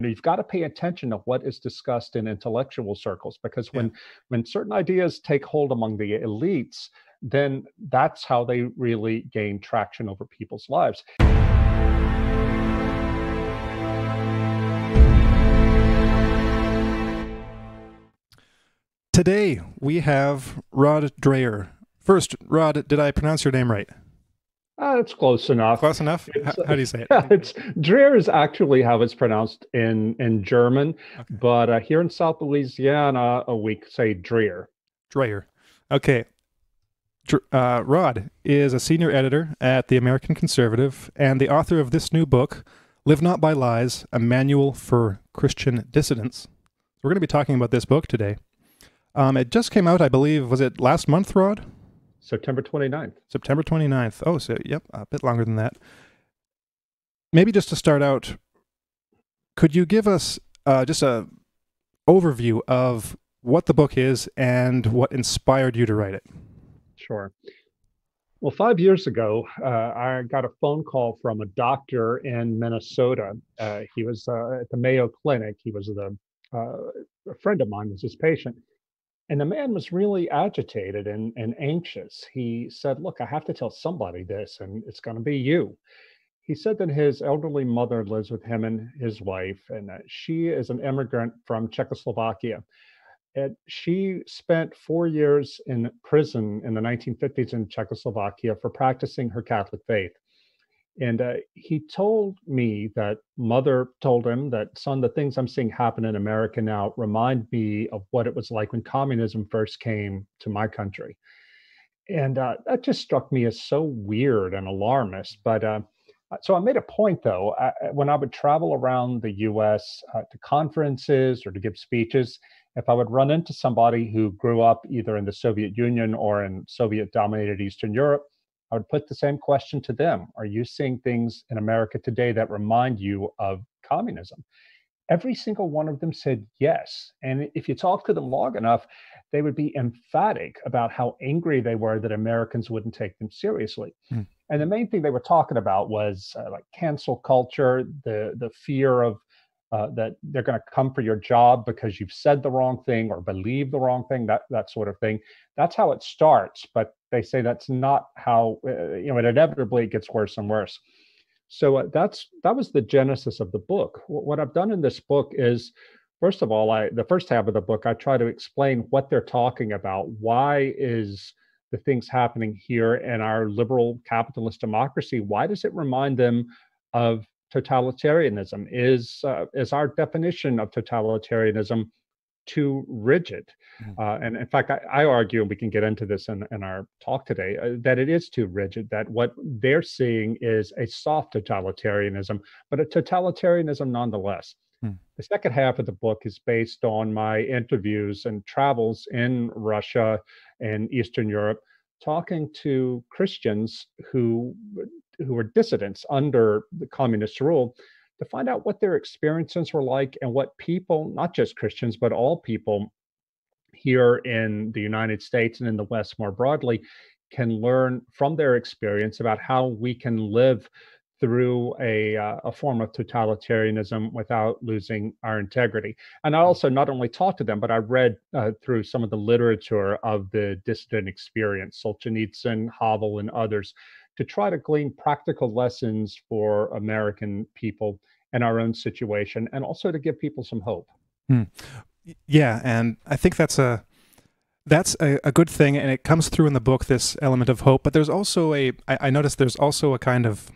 you've got to pay attention to what is discussed in intellectual circles because when yeah. when certain ideas take hold among the elites then that's how they really gain traction over people's lives Today we have Rod Dreher. First, Rod, did I pronounce your name right? Uh, it's close enough. Close enough. How, how, do you say it? it's Dreher is actually how it's pronounced in in German, okay. but uh, here in South Louisiana, uh, we say Dreher. Dreher. Okay. Uh, Rod is a senior editor at the American Conservative and the author of this new book, "Live Not by Lies: A Manual for Christian Dissidents." We're going to be talking about this book today. Um, it just came out, I believe, was it last month, Rod? September 29th. September 29th. Oh, so yep, a bit longer than that. Maybe just to start out, could you give us uh, just a overview of what the book is and what inspired you to write it? Sure. Well, five years ago, uh, I got a phone call from a doctor in Minnesota. Uh, he was uh, at the Mayo Clinic. He was the uh, a friend of mine was his patient, and the man was really agitated and, and anxious. He said, Look, I have to tell somebody this, and it's going to be you. He said that his elderly mother lives with him and his wife, and that she is an immigrant from Czechoslovakia. And she spent four years in prison in the 1950s in Czechoslovakia for practicing her Catholic faith. And uh, he told me that mother told him that, son, the things I'm seeing happen in America now remind me of what it was like when communism first came to my country. And uh, that just struck me as so weird and alarmist. But uh, uh so I made a point, though, I, when I would travel around the US uh, to conferences or to give speeches, if I would run into somebody who grew up either in the Soviet Union or in Soviet dominated Eastern Europe, I would put the same question to them. Are you seeing things in America today that remind you of communism? Every single one of them said yes. And if you talk to them long enough, they would be emphatic about how angry they were that Americans wouldn't take them seriously. Hmm. And the main thing they were talking about was uh, like cancel culture, the the fear of uh, that they're going to come for your job because you've said the wrong thing or believe the wrong thing, that that sort of thing. That's how it starts, but they say that's not how uh, you know it inevitably gets worse and worse. So uh, that's that was the genesis of the book. What I've done in this book is, first of all, I the first half of the book I try to explain what they're talking about. Why is the things happening here in our liberal capitalist democracy? Why does it remind them of totalitarianism? Is uh, is our definition of totalitarianism too rigid? Mm-hmm. Uh, and in fact, I, I, argue, and we can get into this in, in our talk today, uh, that it is too rigid. That what they're seeing is a soft totalitarianism, but a totalitarianism nonetheless. Mm. The second half of the book is based on my interviews and travels in Russia and Eastern Europe, talking to Christians who who were dissidents under the communist rule to find out what their experiences were like and what people, not just Christians, but all people here in the United States and in the West more broadly, can learn from their experience about how we can live through a, uh, a form of totalitarianism without losing our integrity. And I also not only talked to them, but I read uh, through some of the literature of the dissident experience, Solzhenitsyn, Havel, and others, to try to glean practical lessons for American people and our own situation, and also to give people some hope. Hmm. Yeah, and I think that's a that's a, a, good thing, and it comes through in the book this element of hope. But there's also a I, I noticed there's also a kind of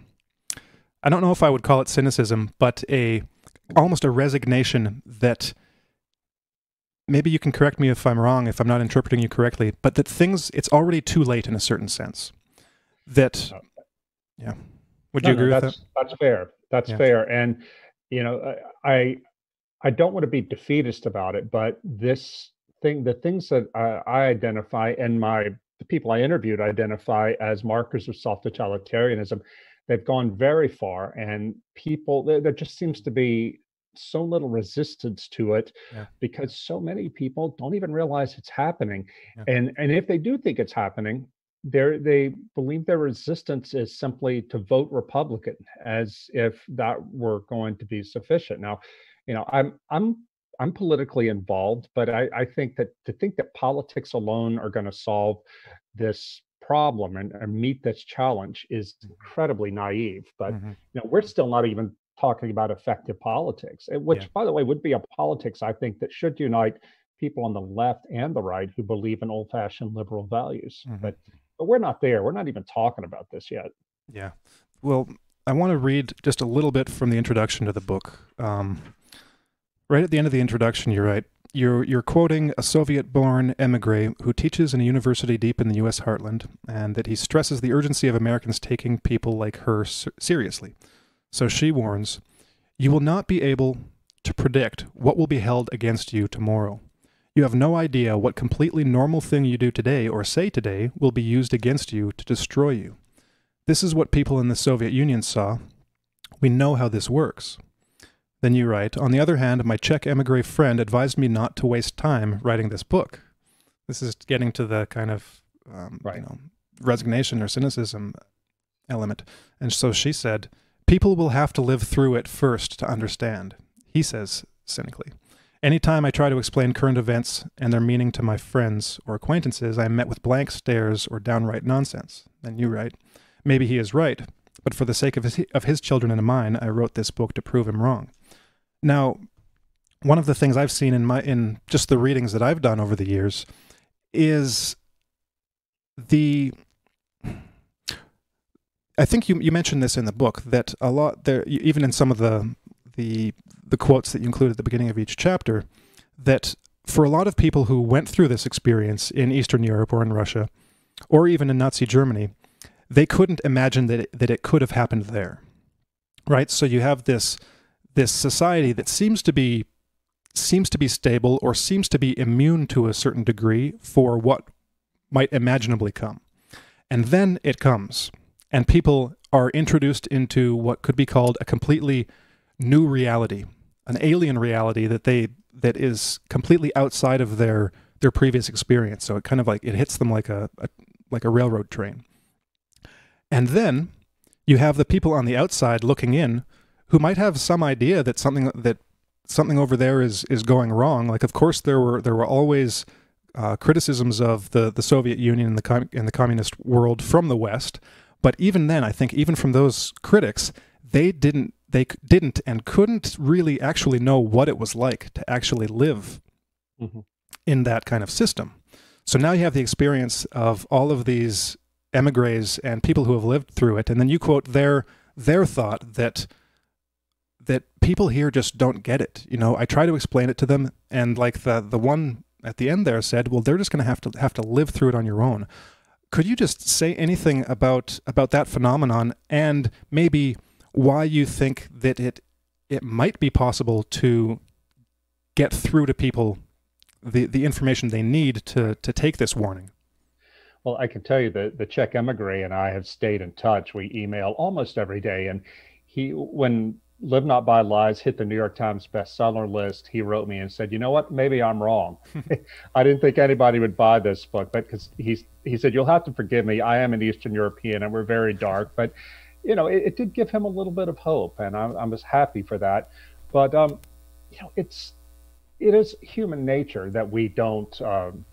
I don't know if I would call it cynicism, but a almost a resignation that maybe you can correct me if I'm wrong, if I'm not interpreting you correctly, but that things it's already too late in a certain sense that uh, yeah would you no, agree no, with that's, that that's fair that's yeah. fair and you know i i don't want to be defeatist about it but this thing the things that i, I identify and my the people i interviewed identify as markers of soft totalitarianism they've gone very far and people there, there just seems to be so little resistance to it yeah. because so many people don't even realize it's happening yeah. and and if they do think it's happening they they believe their resistance is simply to vote Republican, as if that were going to be sufficient. Now, you know, I'm I'm I'm politically involved, but I, I think that to think that politics alone are going to solve this problem and, and, meet this challenge is incredibly naive. But mm-hmm. you know, we're still not even talking about effective politics, eh, which, yeah. by the way, would be a politics I think that should unite people on the left and the right who believe in old-fashioned liberal values. Mm-hmm. But but we're not there. We're not even talking about this yet. Yeah. Well, I want to read just a little bit from the introduction to the book. Um, right at the end of the introduction, you write, you're, you're quoting a Soviet born emigre who teaches in a university deep in the U.S. heartland, and that he stresses the urgency of Americans taking people like her seriously. So she warns, You will not be able to predict what will be held against you tomorrow. You have no idea what completely normal thing you do today or say today will be used against you to destroy you. This is what people in the Soviet Union saw. We know how this works. Then you write, On the other hand, my Czech emigre friend advised me not to waste time writing this book. This is getting to the kind of um, right. you know, resignation or cynicism element. And so she said, People will have to live through it first to understand. He says cynically. Anytime I try to explain current events and their meaning to my friends or acquaintances, I am met with blank stares or downright nonsense. And you write, Maybe he is right, but for the sake of his, of his children and mine, I wrote this book to prove him wrong. Now, one of the things I've seen in my in just the readings that I've done over the years is the I think you you mentioned this in the book that a lot there even in some of the the the quotes that you include at the beginning of each chapter that for a lot of people who went through this experience in Eastern Europe or in Russia or even in Nazi Germany they couldn't imagine that it, that it could have happened there. Right? So you have this this society that seems to be seems to be stable or seems to be immune to a certain degree for what might imaginably come. And then it comes and people are introduced into what could be called a completely new reality, an alien reality that they that is completely outside of their their previous experience. So it kind of like it hits them like a, a like a railroad train. And then you have the people on the outside looking in who might have some idea that something that something over there is is going wrong. Like, of course, there were there were always uh, criticisms of the the Soviet Union and the com- and the communist world from the West, but even then, I think even from those critics, they didn't they didn't and couldn't really actually know what it was like to actually live mm-hmm. in that kind of system. So now you have the experience of all of these emigres and people who have lived through it, and then you quote their their thought that that people here just don't get it. You know, I try to explain it to them, and like the the one at the end there said, well, they're just going to have to have to live through it on your own. Could you just say anything about about that phenomenon and maybe why you think that it it might be possible to get through to people the the information they need to to take this warning? Well, I can tell you that the Czech emigre and I have stayed in touch. We email almost every day. And he, when Live Not by Lies hit the New York Times bestseller list, he wrote me and said, "You know what? Maybe I'm wrong. I didn't think anybody would buy this book, but because he's he said you'll have to forgive me. I am an Eastern European, and we're very dark, but you know it, it did give him a little bit of hope, and I'm I'm just happy for that. But um, you know, it's it is human nature that we don't um,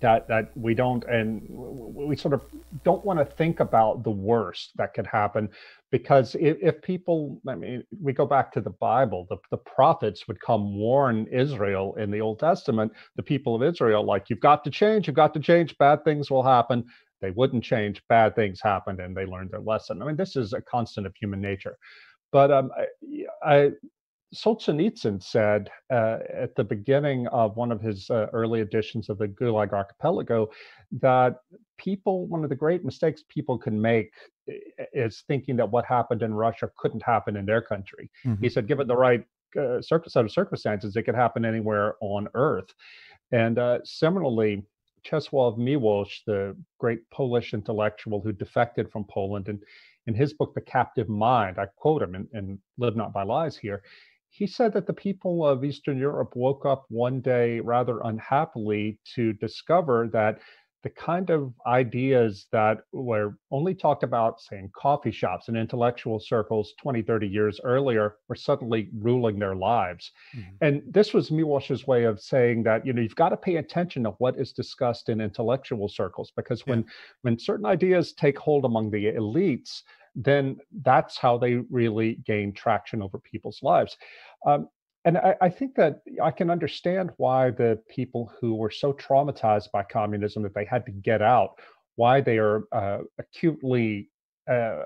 that that we don't and we sort of don't want to think about the worst that could happen because if, if people i mean we go back to the bible the, the prophets would come warn israel in the old testament the people of israel like you've got to change you've got to change bad things will happen they wouldn't change bad things happened and they learned their lesson i mean this is a constant of human nature but um, I, I Solzhenitsyn said uh, at the beginning of one of his uh, early editions of the Gulag Archipelago that people, one of the great mistakes people can make is thinking that what happened in Russia couldn't happen in their country. Mm-hmm. He said, given the right uh, set of circumstances, it could happen anywhere on earth. And uh, similarly, Czesław Miłosz, the great Polish intellectual who defected from Poland, and in his book, The Captive Mind, I quote him in, in Live Not by Lies here, he said that the people of Eastern Europe woke up one day rather unhappily to discover that the kind of ideas that were only talked about, say, in coffee shops and intellectual circles 20, 30 years earlier were suddenly ruling their lives. Mm-hmm. And this was Miłosz's way of saying that, you know, you've got to pay attention to what is discussed in intellectual circles, because yeah. when when certain ideas take hold among the elites, then that's how they really gain traction over people's lives. Um, and I, I, think that I can understand why the people who were so traumatized by communism that they had to get out, why they are uh, acutely uh,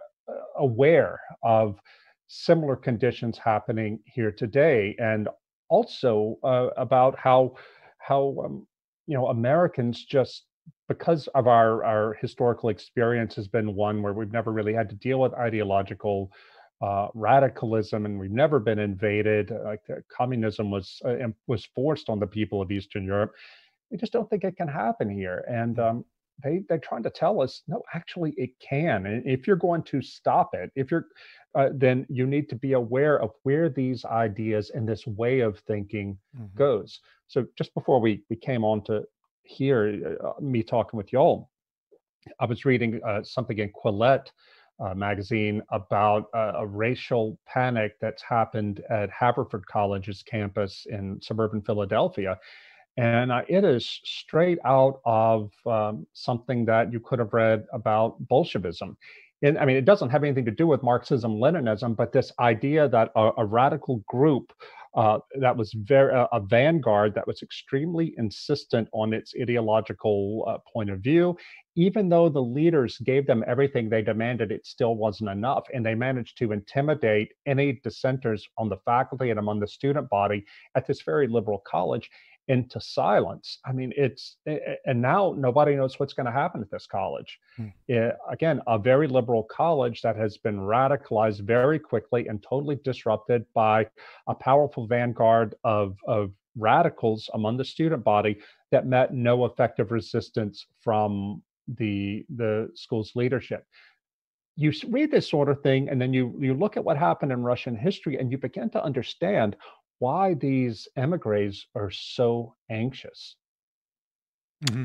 aware of similar conditions happening here today, and also uh, about how how um, you know Americans just because of our our historical experience has been one where we've never really had to deal with ideological uh, radicalism, and we've never been invaded. Like communism was uh, was forced on the people of Eastern Europe. We just don't think it can happen here, and um, they they're trying to tell us no, actually it can. And if you're going to stop it, if you're uh, then you need to be aware of where these ideas and this way of thinking mm-hmm. goes. So just before we we came on to hear uh, me talking with y'all, I was reading uh, something in Quillette uh, magazine about a racial panic that's happened at Haverford College's campus in suburban Philadelphia. And uh, it is straight out of um, something that you could have read about Bolshevism. And I mean, it doesn't have anything to do with Marxism Leninism, but this idea that a, a radical group uh, that was very uh, a vanguard that was extremely insistent on its ideological uh, point of view. Even though the leaders gave them everything they demanded, it still wasn't enough, and they managed to intimidate any dissenters on the faculty and among the student body at this very liberal college into silence. I mean, it's eh, eh, and now nobody knows what's going to happen at this college. Hmm. It, again, a very liberal college that has been radicalized very quickly and totally disrupted by a powerful vanguard of of radicals among the student body that met no effective resistance from the the school's leadership you read this sort of thing and then you you look at what happened in russian history and you begin to understand why these emigres are so anxious. Mm-hmm.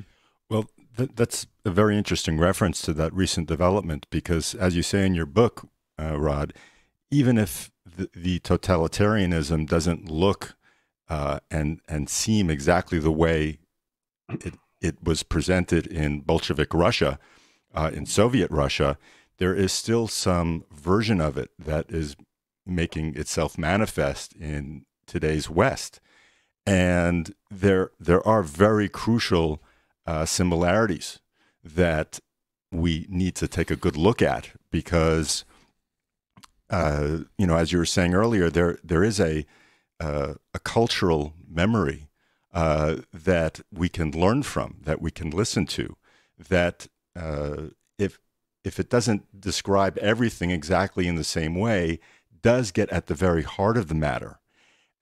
Well, th- that's a very interesting reference to that recent development because, as you say in your book, uh, Rod, even if the, the totalitarianism doesn't look uh, and and seem exactly the way it it was presented in Bolshevik Russia, uh, in Soviet Russia, there is still some version of it that is making itself manifest in today's West. And there, there are very crucial uh, similarities that we need to take a good look at because, uh, you know, as you were saying earlier, there there is a uh, a cultural memory uh, that we can learn from, that we can listen to, that uh, if if it doesn't describe everything exactly in the same way, does get at the very heart of the matter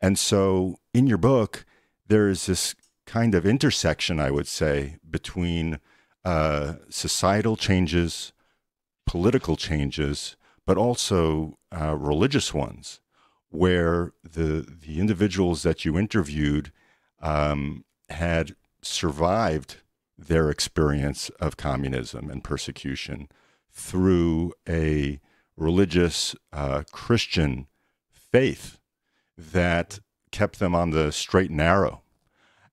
and so in your book, there is this kind of intersection, I would say, between uh, societal changes, political changes, but also uh, religious ones, where the the individuals that you interviewed um, had survived their experience of communism and persecution through a religious uh, Christian faith that kept them on the straight and narrow.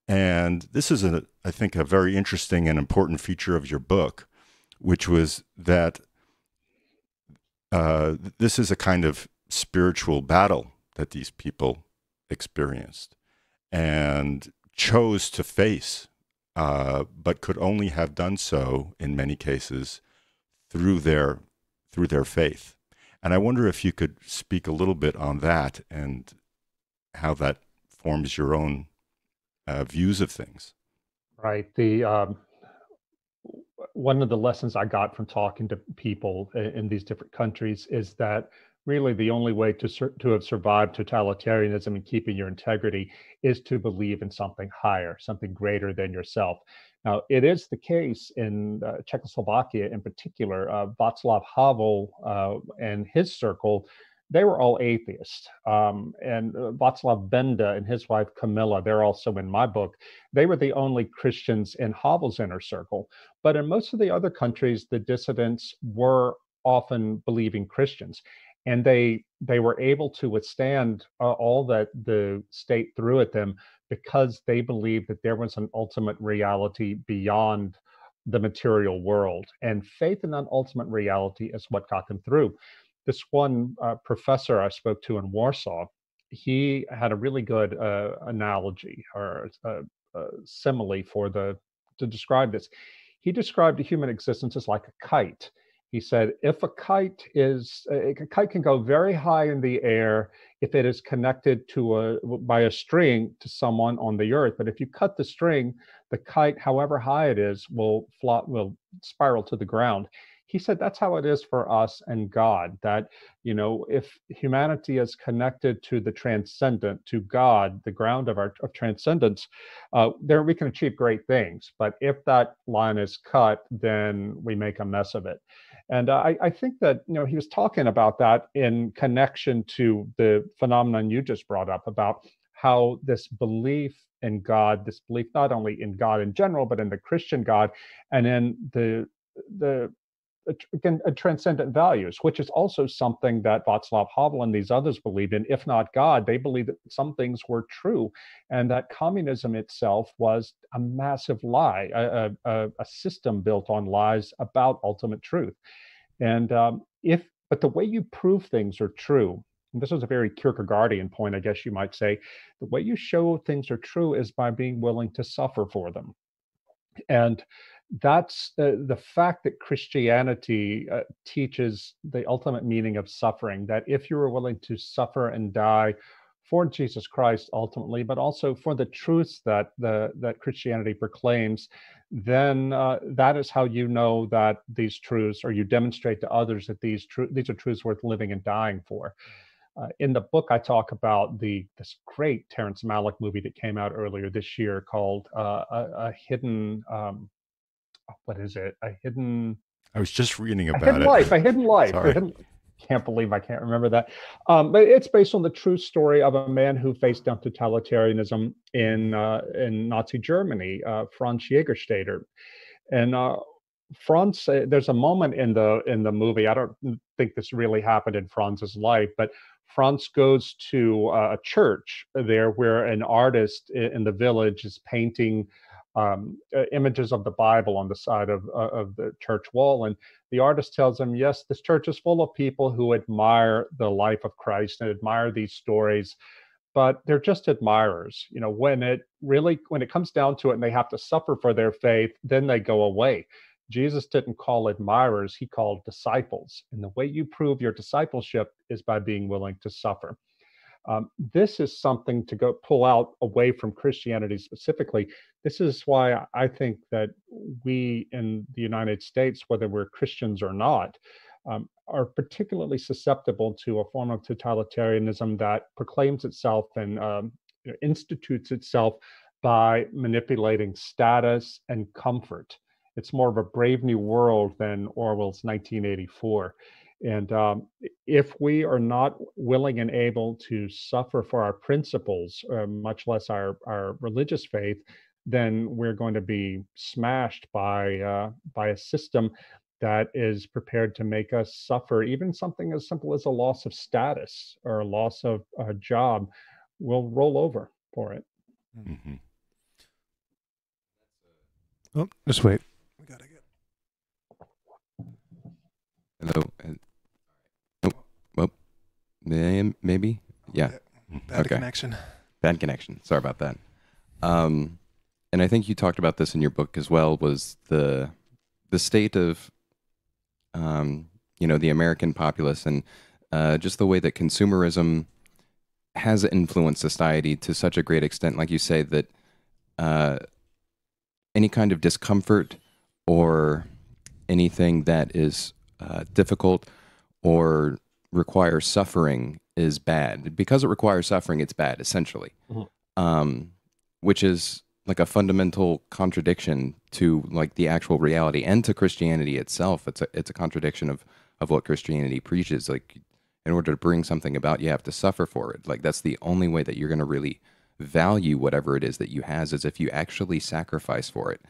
And this is, a, I think, a very interesting and important feature of your book, which was that uh, this is a kind of spiritual battle that these people experienced and chose to face, uh, but could only have done so in many cases through their through their faith. And I wonder if you could speak a little bit on that and how that forms your own uh, views of things. Right. The um, one of the lessons I got from talking to people in these different countries is that really the only way to sur- to have survived totalitarianism and keeping your integrity is to believe in something higher, something greater than yourself. Now, it is the case in uh, Czechoslovakia in particular. Uh, Václav Havel uh, and his circle they were all atheists. Um, and uh, Václav Benda and his wife Kamila, they're also in my book. They were the only Christians in Havel's inner circle. But in most of the other countries, the dissidents were often believing Christians. And they they were able to withstand uh, all that the state threw at them because they believed that there was an ultimate reality beyond the material world. And faith in that ultimate reality is what got them through. This one uh, professor I spoke to in Warsaw, he had a really good uh, analogy or uh, uh, simile for the to describe this. He described human existence as like a kite. He said, if a kite is a kite can go very high in the air if it is connected to a by a string to someone on the earth, but if you cut the string, the kite, however high it is, will flop will spiral to the ground he said that's how it is for us and God. That, you know, if humanity is connected to the transcendent, to God, the ground of our of transcendence, uh, there we can achieve great things. But if that line is cut, then we make a mess of it. And I, I think that, you know, he was talking about that in connection to the phenomenon you just brought up about how this belief in God, this belief not only in God in general, but in the Christian God, and in the the again, transcendent values, which is also something that Václav Havel and these others believed in. If not God, they believed that some things were true, and that communism itself was a massive lie, a, a, a system built on lies about ultimate truth. And um, if, but the way you prove things are true, and this is a very Kierkegaardian point, I guess you might say, the way you show things are true is by being willing to suffer for them. And that's uh, the fact that Christianity uh, teaches the ultimate meaning of suffering, that if you are willing to suffer and die for Jesus Christ ultimately, but also for the truths that the that Christianity proclaims, then uh, that is how you know that these truths, or you demonstrate to others that these tru- these are truths worth living and dying for. Uh, in the book, I talk about the this great Terrence Malick movie that came out earlier this year called uh, a, a, Hidden um, what is it? A hidden. I was just reading about a hidden it. Life. A hidden life. A hidden, can't believe I can't remember that. Um, but it's based on the true story of a man who faced down totalitarianism in uh, in Nazi Germany, uh, Franz Jägerstätter, and uh, Franz. Uh, there's a moment in the in the movie. I don't think this really happened in Franz's life, but Franz goes to uh, a church there where an artist in the village is painting um, uh, images of the Bible on the side of, uh, of the church wall. And the artist tells him, yes, this church is full of people who admire the life of Christ and admire these stories, but they're just admirers. You know, when it really, when it comes down to it and they have to suffer for their faith, then they go away. Jesus didn't call admirers, he called disciples. And the way you prove your discipleship is by being willing to suffer. Um, this is something to go pull out away from Christianity specifically. This is why I think that we in the United States, whether we're Christians or not, um, are particularly susceptible to a form of totalitarianism that proclaims itself and um, institutes itself by manipulating status and comfort. It's more of a brave new world than Orwell's 1984. And um, if we are not willing and able to suffer for our principles, uh, much less our, our religious faith, then we're going to be smashed by uh, by a system that is prepared to make us suffer even something as simple as a loss of status or a loss of a job will roll over for it. Mm-hmm. oh just wait. We gotta get hello maybe? Yeah. bad okay. connection. Bad connection. Sorry about that. Um, and i think you talked about this in your book as well was the the state of um, you know the american populace and uh, just the way that consumerism has influenced society to such a great extent like you say that uh, any kind of discomfort or anything that is uh, difficult or requires suffering is bad. Because it requires suffering, it's bad, essentially. Mm-hmm. Um, which is like a fundamental contradiction to like the actual reality and to Christianity itself. It's a it's a contradiction of of what Christianity preaches. Like in order to bring something about, you have to suffer for it. Like that's the only way that you're going to really value whatever it is that you has is if you actually sacrifice for it.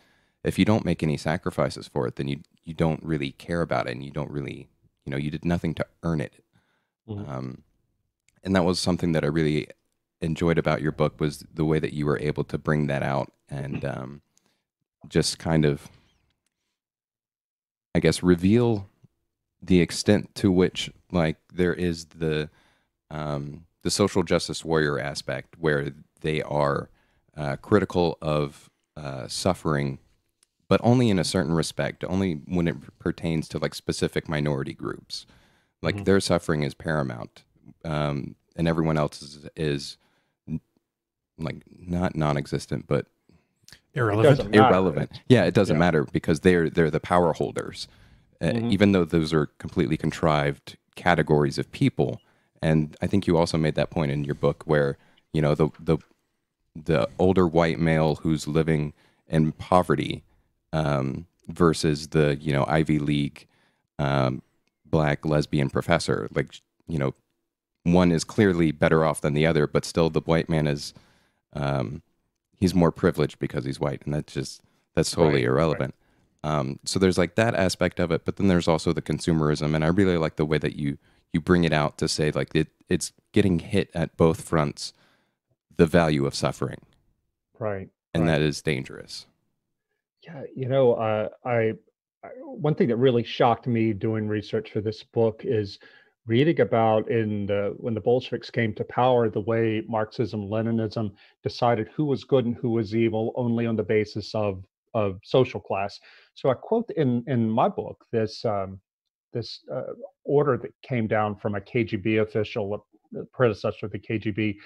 If you don't make any sacrifices for it, then you you don't really care about it, and you don't really, you know, you did nothing to earn it. Mm-hmm. Um, and that was something that I really enjoyed about your book was the way that you were able to bring that out and um, just kind of, I guess, reveal the extent to which like there is the um, the social justice warrior aspect where they are uh, critical of uh, suffering, but only in a certain respect, only when it pertains to like specific minority groups. Like mm-hmm. their suffering is paramount, um, and everyone else is, is like not non-existent, but irrelevant. Irrelevant. Yeah, it doesn't yeah. matter because they're they're the power holders, uh, mm-hmm. even though those are completely contrived categories of people. And I think you also made that point in your book where you know the the the older white male who's living in poverty um, versus the you know Ivy League um, black lesbian professor. Like you know, one is clearly better off than the other, but still the white man is um, he's more privileged because he's white, and that's just that's totally right, irrelevant. Right. Um, so there's like that aspect of it, but then there's also the consumerism, and I really like the way that you you bring it out to say like it it's getting hit at both fronts, the value of suffering, right, and right. that is dangerous. Yeah, you know, uh, I, I one thing that really shocked me doing research for this book is reading about in the when the Bolsheviks came to power, the way Marxism, Leninism decided who was good and who was evil only on the basis of of social class. So I quote in in my book this um, this uh, order that came down from a KGB official, a predecessor of the KGB,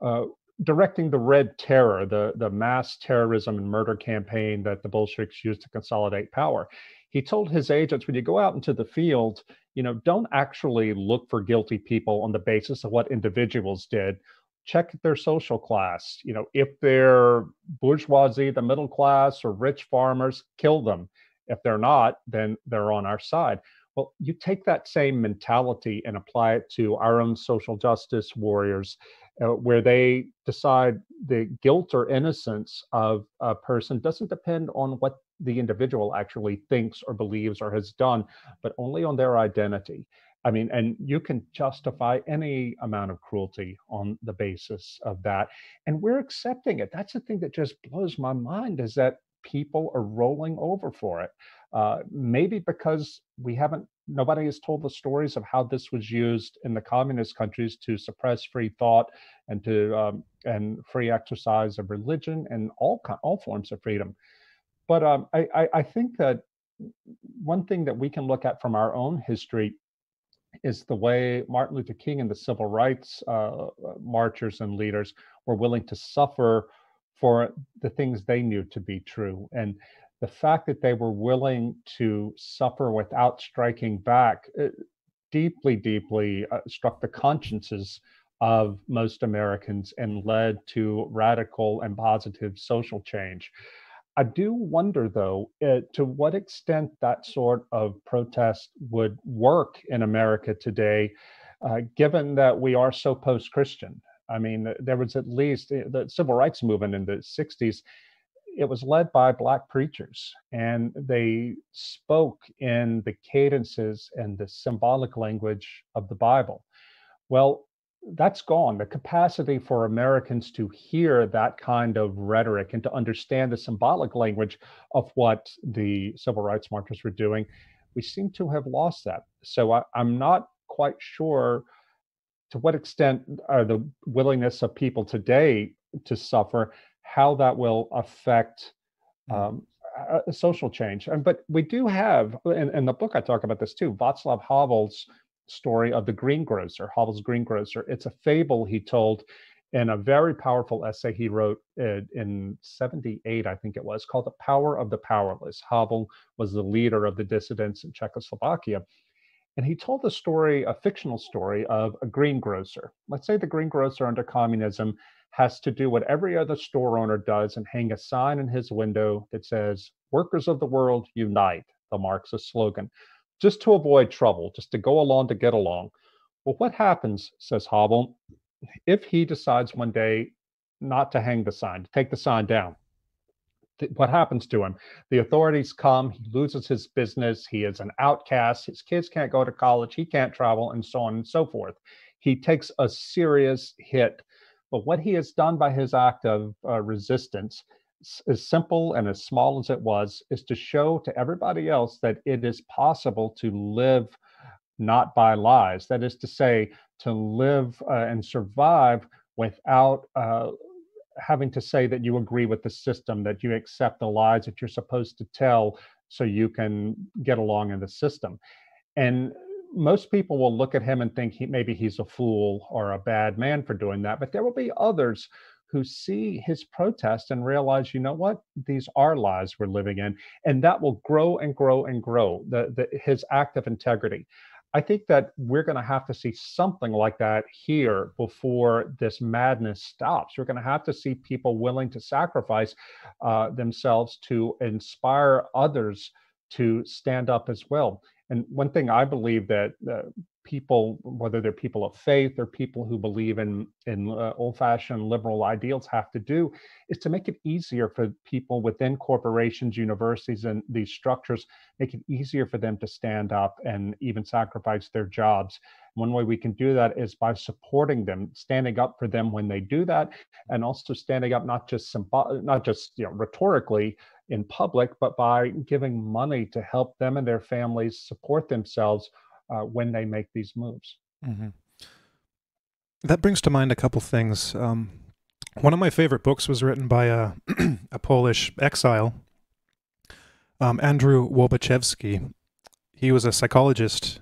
uh, directing the Red Terror, the the mass terrorism and murder campaign that the Bolsheviks used to consolidate power he told his agents when you go out into the field you know don't actually look for guilty people on the basis of what individuals did. Check their social class you know if they're bourgeoisie the middle class or rich farmers kill them. If they're not then they're on our side. Well you take that same mentality and apply it to our own social justice warriors uh, where they decide the guilt or innocence of a person doesn't depend on what the individual actually thinks or believes or has done, but only on their identity. I mean, and you can justify any amount of cruelty on the basis of that. And we're accepting it. That's the thing that just blows my mind is that people are rolling over for it. Uh, maybe because we haven't, nobody has told the stories of how this was used in the communist countries to suppress free thought and to um, and free exercise of religion and all all forms of freedom. But um, I, I think that one thing that we can look at from our own history is the way Martin Luther King and the civil rights uh, marchers and leaders were willing to suffer for the things they knew to be true. And the fact that they were willing to suffer without striking back uh, deeply, deeply uh, struck the consciences of most Americans and led to radical and positive social change. I do wonder, though, uh, to what extent that sort of protest would work in America today, uh, given that we are so post Christian. I mean, there was at least eh, the civil rights movement in the 60s, it was led by Black preachers, and they spoke in the cadences and the symbolic language of the Bible. Well, that's gone. The capacity for Americans to hear that kind of rhetoric and to understand the symbolic language of what the civil rights marchers were doing, we seem to have lost that. So I, am not quite sure to what extent are the willingness of people today to suffer, how that will affect mm. um, social change. And, but we do have, in, in the book I talk about this too, Václav Havel's story of the greengrocer, Havel's greengrocer. It's a fable he told in a very powerful essay he wrote uh, in 78, I think it was, called The Power of the Powerless. Havel was the leader of the dissidents in Czechoslovakia. And he told the story, a fictional story of a greengrocer. Let's say the greengrocer under communism has to do what every other store owner does and hang a sign in his window that says, Workers of the world unite, the Marxist slogan just to avoid trouble, just to go along to get along. Well, what happens, says Havel, if he decides one day not to hang the sign, to take the sign down? what happens to him? The authorities come, he loses his business, he is an outcast, his kids can't go to college, he can't travel, and so on and so forth. He takes a serious hit. But what he has done by his act of uh, resistance, as simple and as small as it was, is to show to everybody else that it is possible to live not by lies. That is to say, to live uh, and survive without uh, having to say that you agree with the system, that you accept the lies that you're supposed to tell so you can get along in the system. And most people will look at him and think he, maybe he's a fool or a bad man for doing that. But there will be others who see his protest and realize, you know what, these are lies we're living in, and that will grow and grow and grow. The, the his act of integrity. I think that we're going to have to see something like that here before this madness stops. We're going to have to see people willing to sacrifice uh, themselves to inspire others to stand up as well. And one thing I believe that uh, people, whether they're people of faith or people who believe in in uh, old-fashioned liberal ideals, have to do is to make it easier for people within corporations, universities, and these structures, make it easier for them to stand up and even sacrifice their jobs. One way we can do that is by supporting them, standing up for them when they do that, and also standing up not just symbol- not just you know rhetorically in public, but by giving money to help them and their families support themselves uh, when they make these moves. Mm-hmm. That brings to mind a couple things. Um, one of my favorite books was written by a, a Polish exile, um, Andrew Łobaczewski. He was a psychologist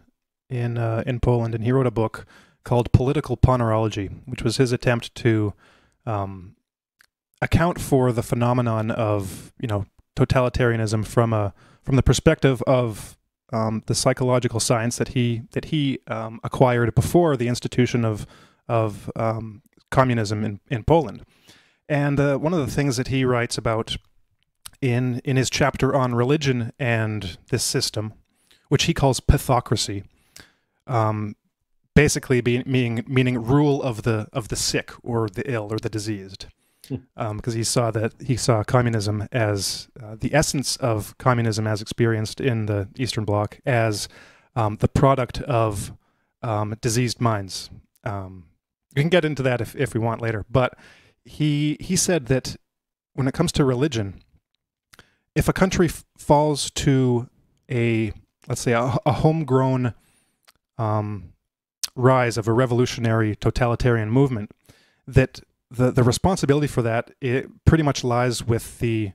in uh, in Poland, and he wrote a book called Political Ponerology, which was his attempt to um, account for the phenomenon of you know totalitarianism from a from the perspective of um, the psychological science that he that he um, acquired before the institution of of um, communism in, in Poland. And uh, one of the things that he writes about in in his chapter on religion and this system, which he calls pathocracy, um, basically being, meaning meaning rule of the of the sick or the ill or the diseased because um, he saw that he saw communism as uh, the essence of communism as experienced in the Eastern Bloc as um, the product of um, diseased minds. Um, we can get into that if, if we want later, but he he said that when it comes to religion, if a country falls to a let's say a, a homegrown um, rise of a revolutionary totalitarian movement, that the the responsibility for that it pretty much lies with the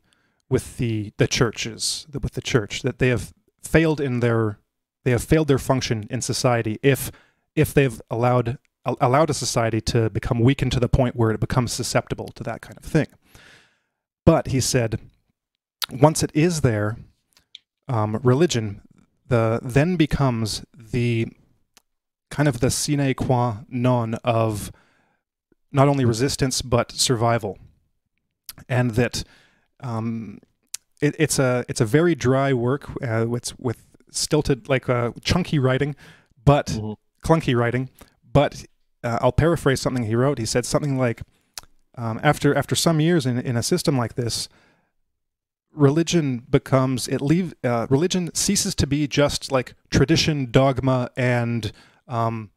with the the churches with the church that they have failed in their they have failed their function in society if if they've allowed allowed a society to become weakened to the point where it becomes susceptible to that kind of thing. But he said once it is there um, religion the then becomes the kind of the sine qua non of not only resistance but survival, and that um, it, it's a it's a very dry work. Uh, with with stilted like uh, chunky writing, but mm-hmm. clunky writing. But uh, I'll paraphrase something he wrote. He said something like, um, "After after some years in in a system like this." religion becomes it leave uh, religion ceases to be just like tradition dogma and um,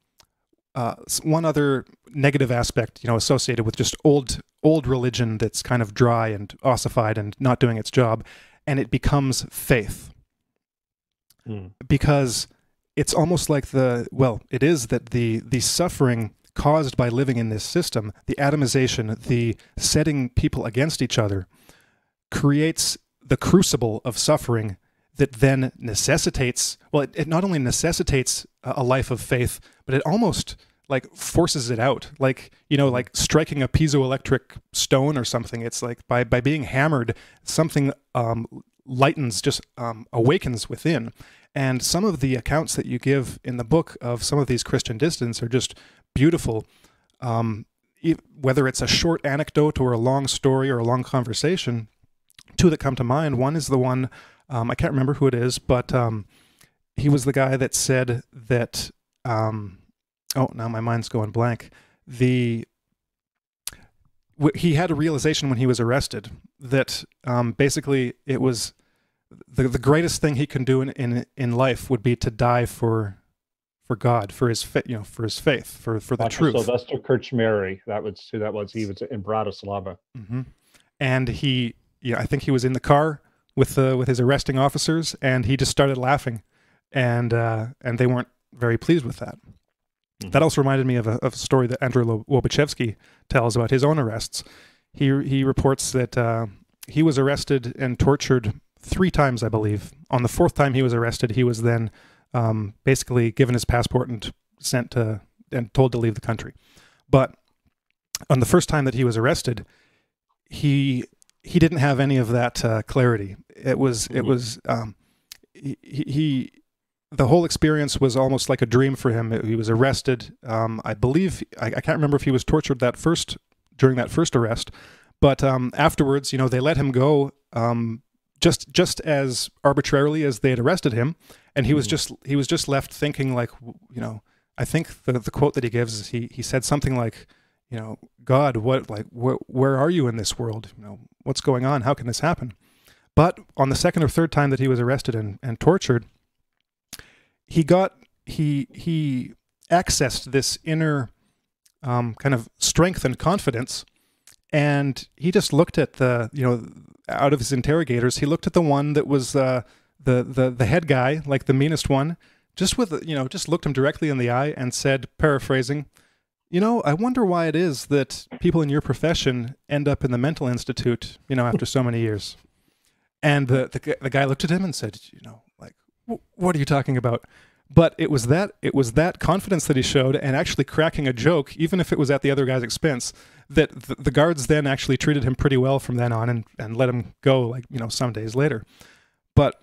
uh, one other negative aspect, you know, associated with just old old religion that's kind of dry and ossified and not doing its job, and it becomes faith. Mm. Because it's almost like the well, it is that the the suffering caused by living in this system, the atomization, the setting people against each other, creates the crucible of suffering that then necessitates well it, it not only necessitates a life of faith but it almost like forces it out. Like you know like striking a piezoelectric stone or something it's like by by being hammered something um, lightens just um, awakens within. And some of the accounts that you give in the book of some of these christian dissidents are just beautiful. Um, whether it's a short anecdote or a long story or a long conversation two that come to mind. One is the one um, i can't remember who it is but um, he was the guy that said that um, oh, now my mind's going blank. The he had a realization when he was arrested that um, basically it was the the greatest thing he can do in, in in life would be to die for for God, for his fa- you know, for his faith, for for the Dr. truth. Silvester Krčméry, that was who that was. He was in Bratislava. hmm And he, yeah, I think he was in the car with the with his arresting officers, and he just started laughing, and uh, and they weren't very pleased with that. Mhm. That also reminded me of a, of a story that Andrew Lo- Lobaczewski tells about his own arrests. He he reports that uh, he was arrested and tortured three times, I believe. On the fourth time he was arrested, he was then um, basically given his passport and sent to and told to leave the country. But on the first time that he was arrested, he he didn't have any of that uh, clarity. It was it Mhm. was um, he he- the whole experience was almost like a dream for him. He was arrested. Um, I believe I, I can't remember if he was tortured that first during that first arrest, but um, afterwards, you know, they let him go um, just just as arbitrarily as they had arrested him, and he was Mhm. just he was just left thinking like, you know, I think the the quote that he gives is he he said something like, you know, God, what like wh- where are you in this world? You know, what's going on? How can this happen? But on the second or third time that he was arrested and, and tortured, he got he he accessed this inner um, kind of strength and confidence, and he just looked at the you know out of his interrogators, he looked at the one that was uh, the the the head guy, like the meanest one, just with you know just looked him directly in the eye and said, paraphrasing, you know, I wonder why it is that people in your profession end up in the mental institute, you know, after so many years. And the, the the guy looked at him and said, you know, like, "Wh- what are you talking about? But it was that it was that confidence that he showed, and actually cracking a joke, even if it was at the other guy's expense, that the, the guards then actually treated him pretty well from then on, and, and let him go, like you know, some days later. But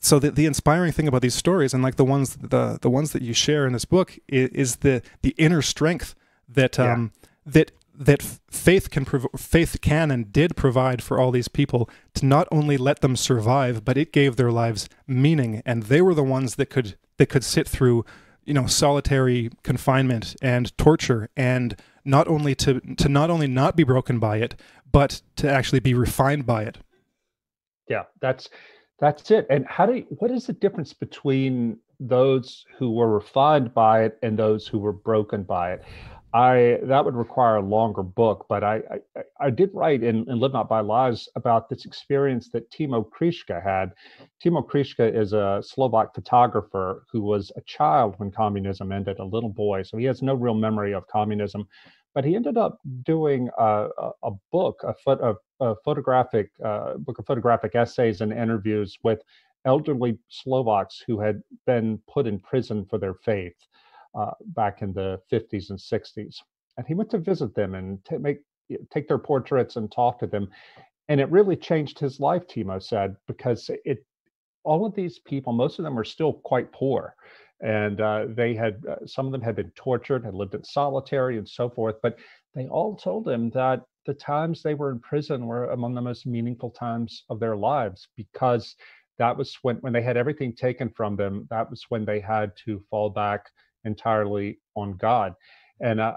so the, the inspiring thing about these stories and like the ones the the ones that you share in this book is, is the the inner strength that Yeah. um that that faith can faith can and did provide for all these people to not only let them survive but it gave their lives meaning and they were the ones that could that could sit through you know solitary confinement and torture and not only to to not only not be broken by it but to actually be refined by it Yeah, that's that's it. And how do you, what is the difference between those who were refined by it and those who were broken by it? I that would require a longer book, but I I, I did write in, in Live Not by Lies about this experience that Timo Križka had. Timo Križka is a Slovak photographer who was a child when communism ended, a little boy, so he has no real memory of communism. But he ended up doing a, a, a book, a, pho- a, a photographic uh, book of photographic essays and interviews with elderly Slovaks who had been put in prison for their faith uh, back in the 50s and 60s. And he went to visit them and to make take their portraits and talk to them. And it really changed his life, Timo said, because it all of these people, most of them are still quite poor. And uh, they had, uh, some of them had been tortured, had lived in solitary and so forth. But they all told him that the times they were in prison were among the most meaningful times of their lives because that was when, when they had everything taken from them, that was when they had to fall back entirely on God. And uh,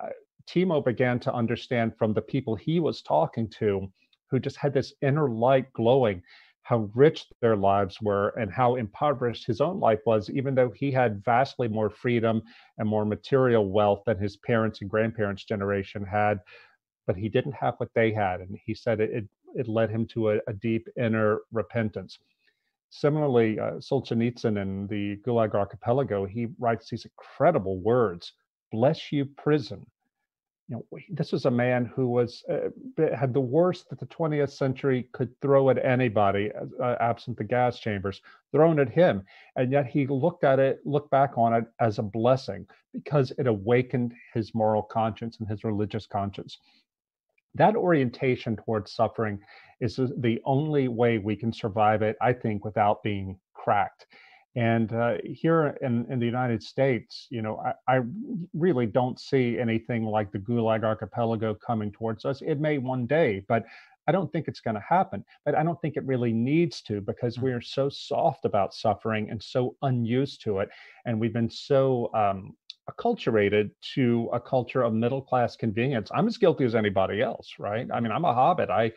Timo began to understand from the people he was talking to, who just had this inner light glowing, how rich their lives were and how impoverished his own life was, even though he had vastly more freedom and more material wealth than his parents and grandparents' generation had. But he didn't have what they had. And he said it, it, led him to a, a deep inner repentance. Similarly, uh, Solzhenitsyn in the Gulag Archipelago, he writes these incredible words Bless you, prison. You know, this was a man who was uh, had the worst that the 20th century could throw at anybody, uh, absent the gas chambers, thrown at him, and yet he looked at it, looked back on it as a blessing because it awakened his moral conscience and his religious conscience. That orientation towards suffering is the- only way we can survive it, I think, without being cracked. And uh, here in, in the United States, you know, I, I really don't see anything like the Gulag Archipelago coming towards us. It may one day, but I don't think it's going to happen. But I don't think it really needs to because we are so soft about suffering and so unused to it. And we've been so um, acculturated to a culture of middle class convenience. I'm as guilty as anybody else, right? I mean, I'm a hobbit. I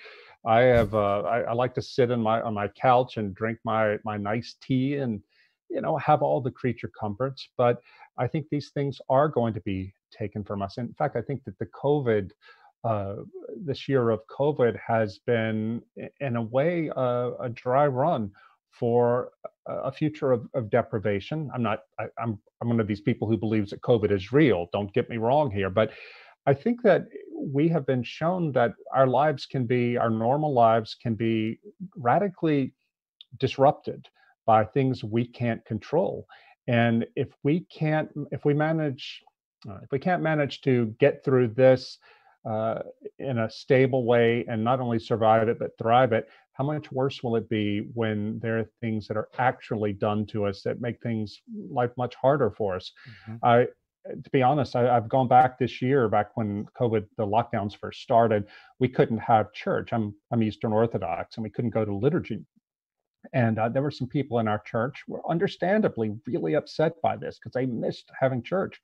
I have uh, I, I, like to sit in my on my couch and drink my my nice tea and you know have all the creature comforts. But I think these things are going to be taken from us. In fact, I think that the COVID uh, this year of COVID has been, in a way, uh, a dry run for a future of, of deprivation. I'm not. I, I'm. I'm one of these people who believes that COVID is real. Don't get me wrong here, but I think that we have been shown that our lives can be, our normal lives can be radically disrupted by things we can't control. And if we can't, if we manage, uh, if we can't manage to get through this uh, in a stable way and not only survive it but thrive it, how much worse will it be when there are things that are actually done to us that make things life much harder for us? Mm-hmm. I, to be honest, I, have gone back this year, back when COVID, the lockdowns first started. We couldn't have church. I'm I'm Eastern Orthodox, and we couldn't go to liturgy. And uh, there were some people in our church were understandably really upset by this because they missed having church.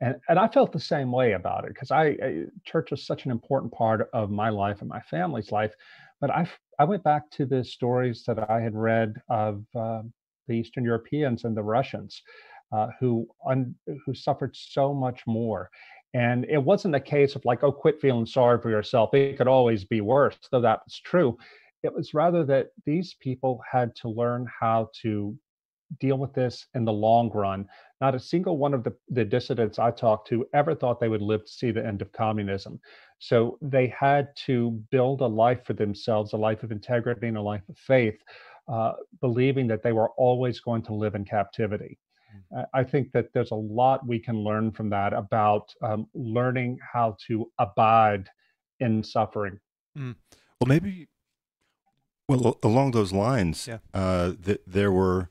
And, and I felt the same way about it because I, I church is such an important part of my life and my family's life. But I I went back to the stories that I had read of uh, the Eastern Europeans and the Russians uh, who un, who suffered so much more. And it wasn't a case of like, oh, quit feeling sorry for yourself. It could always be worse, though that was true. It was rather that these people had to learn how to deal with this in the long run. Not a single one of the, the dissidents I talked to ever thought they would live to see the end of communism. So they had to build a life for themselves, a life of integrity and a life of faith, uh, believing that they were always going to live in captivity. I think that there's a lot we can learn from that about um, learning how to abide in suffering. Mm. Well, maybe. Well, along those lines, yeah. uh, th- there were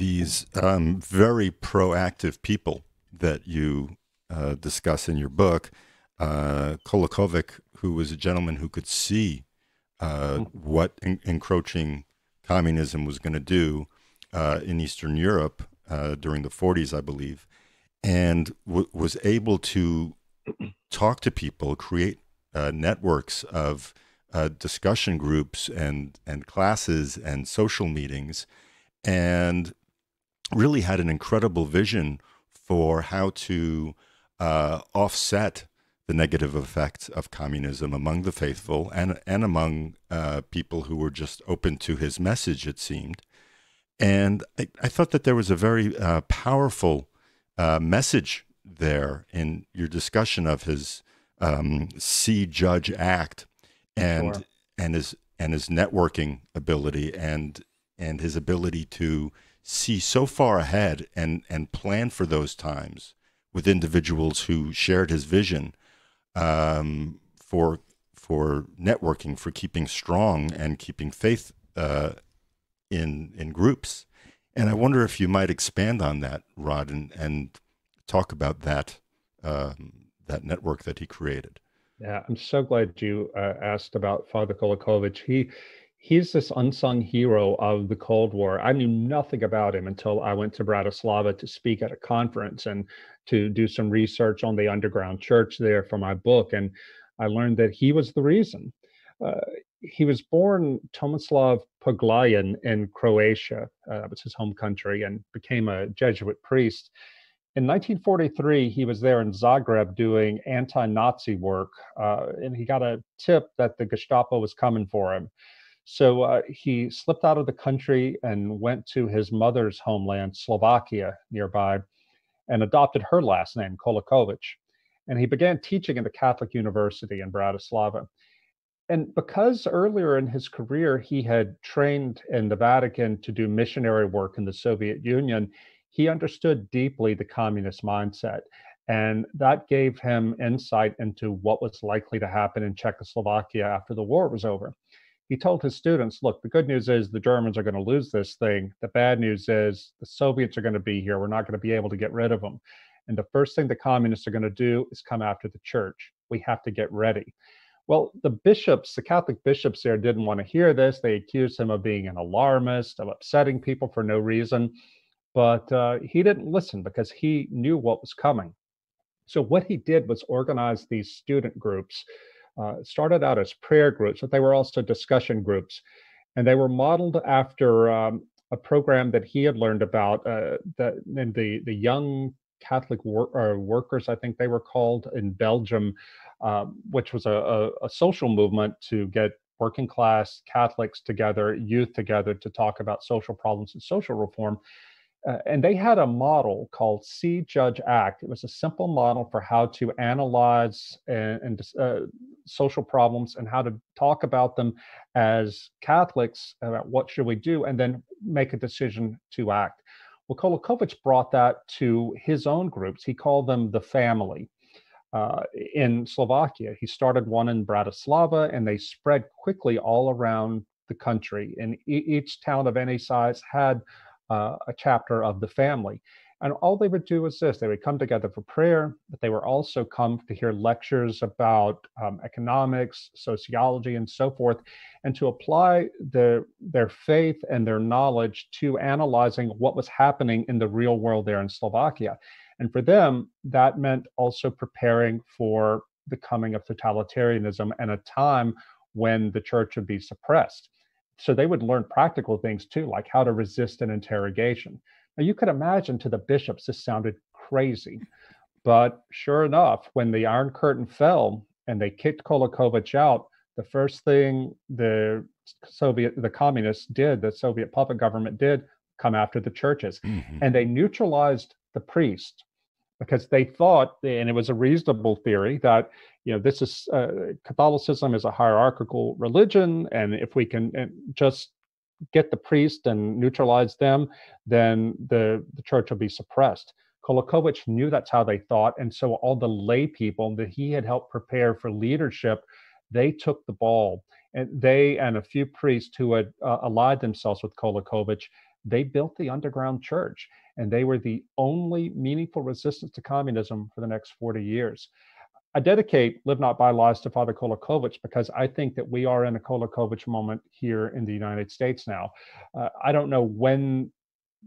these um, very proactive people that you uh, discuss in your book. Uh, Kolakovic, who was a gentleman who could see uh, mm. what en- encroaching communism was going to do uh, in Eastern Europe, uh, during the 40s, I believe, and w- was able to talk to people, create uh, networks of uh, discussion groups and and classes and social meetings, and really had an incredible vision for how to uh, offset the negative effects of communism among the faithful and and among uh, people who were just open to his message. It seemed, and I, I thought that there was a very uh, powerful uh, message there in your discussion of his um, see, judge, act, and sure. and his and his networking ability and and his ability to see so far ahead and and plan for those times with individuals who shared his vision um, for for networking, for keeping strong and keeping faith uh, in in groups. And I wonder if you might expand on that, Rod, and, and talk about that um, that network that he created. Yeah, I'm so glad you uh, asked about Father Kolakovich. He he's this unsung hero of the Cold War. I knew nothing about him until I went to Bratislava to speak at a conference and to do some research on the underground church there for my book. And I learned that he was the reason. Uh, he was born Tomislav Poglajen in Croatia. Uh, that was his home country, and became a Jesuit priest. In 1943, he was there in Zagreb doing anti-Nazi work, uh, and he got a tip that the Gestapo was coming for him. So uh, he slipped out of the country and went to his mother's homeland, Slovakia, nearby, and adopted her last name, Kolakovich. And he began teaching in the Catholic University in Bratislava and because earlier in his career he had trained in the Vatican to do missionary work in the Soviet Union, he understood deeply the communist mindset. And that gave him insight into what was likely to happen in Czechoslovakia after the war was over. He told his students, look, the good news is the Germans are going to lose this thing. The bad news is the Soviets are going to be here. We're not going to be able to get rid of them. And the first thing the communists are going to do is come after the church. We have to get ready. Well, the bishops, the Catholic bishops there didn't want to hear this. They accused him of being an alarmist, of upsetting people for no reason. but uh, he didn't listen because he knew what was coming. So what he did was organize these student groups. Uh, started out as prayer groups, but they were also discussion groups, and they were modeled after um, a program that he had learned about uh, that in the the young Catholic wor- uh, workers, I think they were called in Belgium, um, which was a, a, a, social movement to get working class Catholics together, youth together to talk about social problems and social reform. Uh, and they had a model called See, Judge, Act. It was a simple model for how to analyze and, and uh, social problems and how to talk about them as Catholics about what should we do, and then make a decision to act. Well, Kolakovich brought that to his own groups. He called them the family uh, in Slovakia. He started one in Bratislava, and they spread quickly all around the country. And e- each town of any size had uh, a chapter of the family. And all they would do was this they would come together for prayer, but they were also come to hear lectures about um, economics, sociology, and so forth, and to apply the, their faith and their knowledge to analyzing what was happening in the real world there in Slovakia. And for them, that meant also preparing for the coming of totalitarianism and a time when the church would be suppressed. So they would learn practical things too, like how to resist an interrogation. Now, you could imagine to the bishops, this sounded crazy. But sure enough, when the Iron Curtain fell and they kicked Kolakovich out, the first thing the Soviet, the communists did, the Soviet puppet government did, come after the churches. Mm-hmm. And they neutralized the priest because they thought, and it was a reasonable theory, that you know this is uh, Catholicism is a hierarchical religion, and if we can just get the priest and neutralize them, then the the church will be suppressed. Kolakovich knew that's how they thought, and so all the lay people that he had helped prepare for leadership, they took the ball, and they and a few priests who had uh, allied themselves with Kolakovich, they built the underground church and they were the only meaningful resistance to communism for the next 40 years. I dedicate Live Not by Lies to Father Kolakovich because I think that we are in a Kolakovich moment here in the United States now. Uh, I don't know when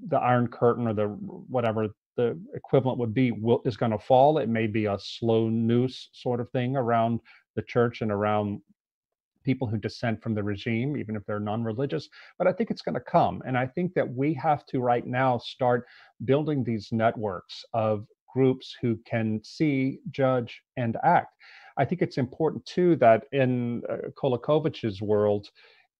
the Iron Curtain or the whatever the equivalent would be will, is going to fall. It may be a slow noose sort of thing around the church and around people who dissent from the regime, even if they're non religious. But I think it's going to come. And I think that we have to right now start building these networks of groups who can see, judge, and act. I think it's important too that in uh, Kolakovich's world,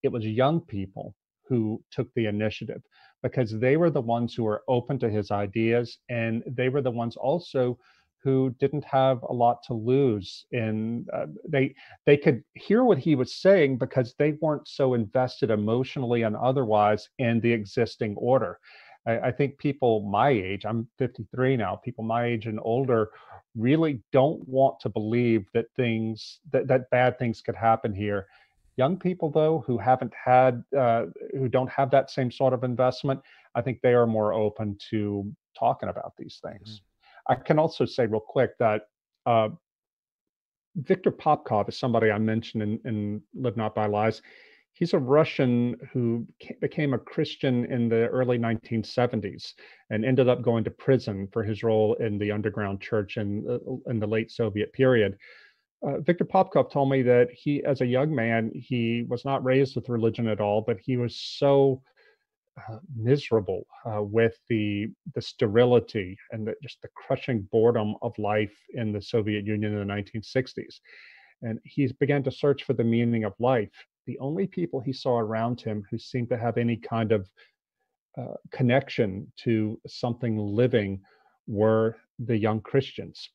it was young people who took the initiative because they were the ones who were open to his ideas and they were the ones also who didn't have a lot to lose and uh, they they could hear what he was saying because they weren't so invested emotionally and otherwise in the existing order I, I think people my age i'm 53 now people my age and older really don't want to believe that things that, that bad things could happen here young people though who haven't had uh, who don't have that same sort of investment i think they are more open to talking about these things mm-hmm. I can also say real quick that uh, Viktor Popkov is somebody I mentioned in, in Live Not by Lies. He's a Russian who became a Christian in the early 1970s and ended up going to prison for his role in the underground church in, uh, in the late Soviet period. Uh, Viktor Popkov told me that he, as a young man, he was not raised with religion at all, but he was so uh, miserable uh, with the the sterility and the, just the crushing boredom of life in the Soviet Union in the 1960s. And he began to search for the meaning of life. The only people he saw around him who seemed to have any kind of uh, connection to something living were the young Christians.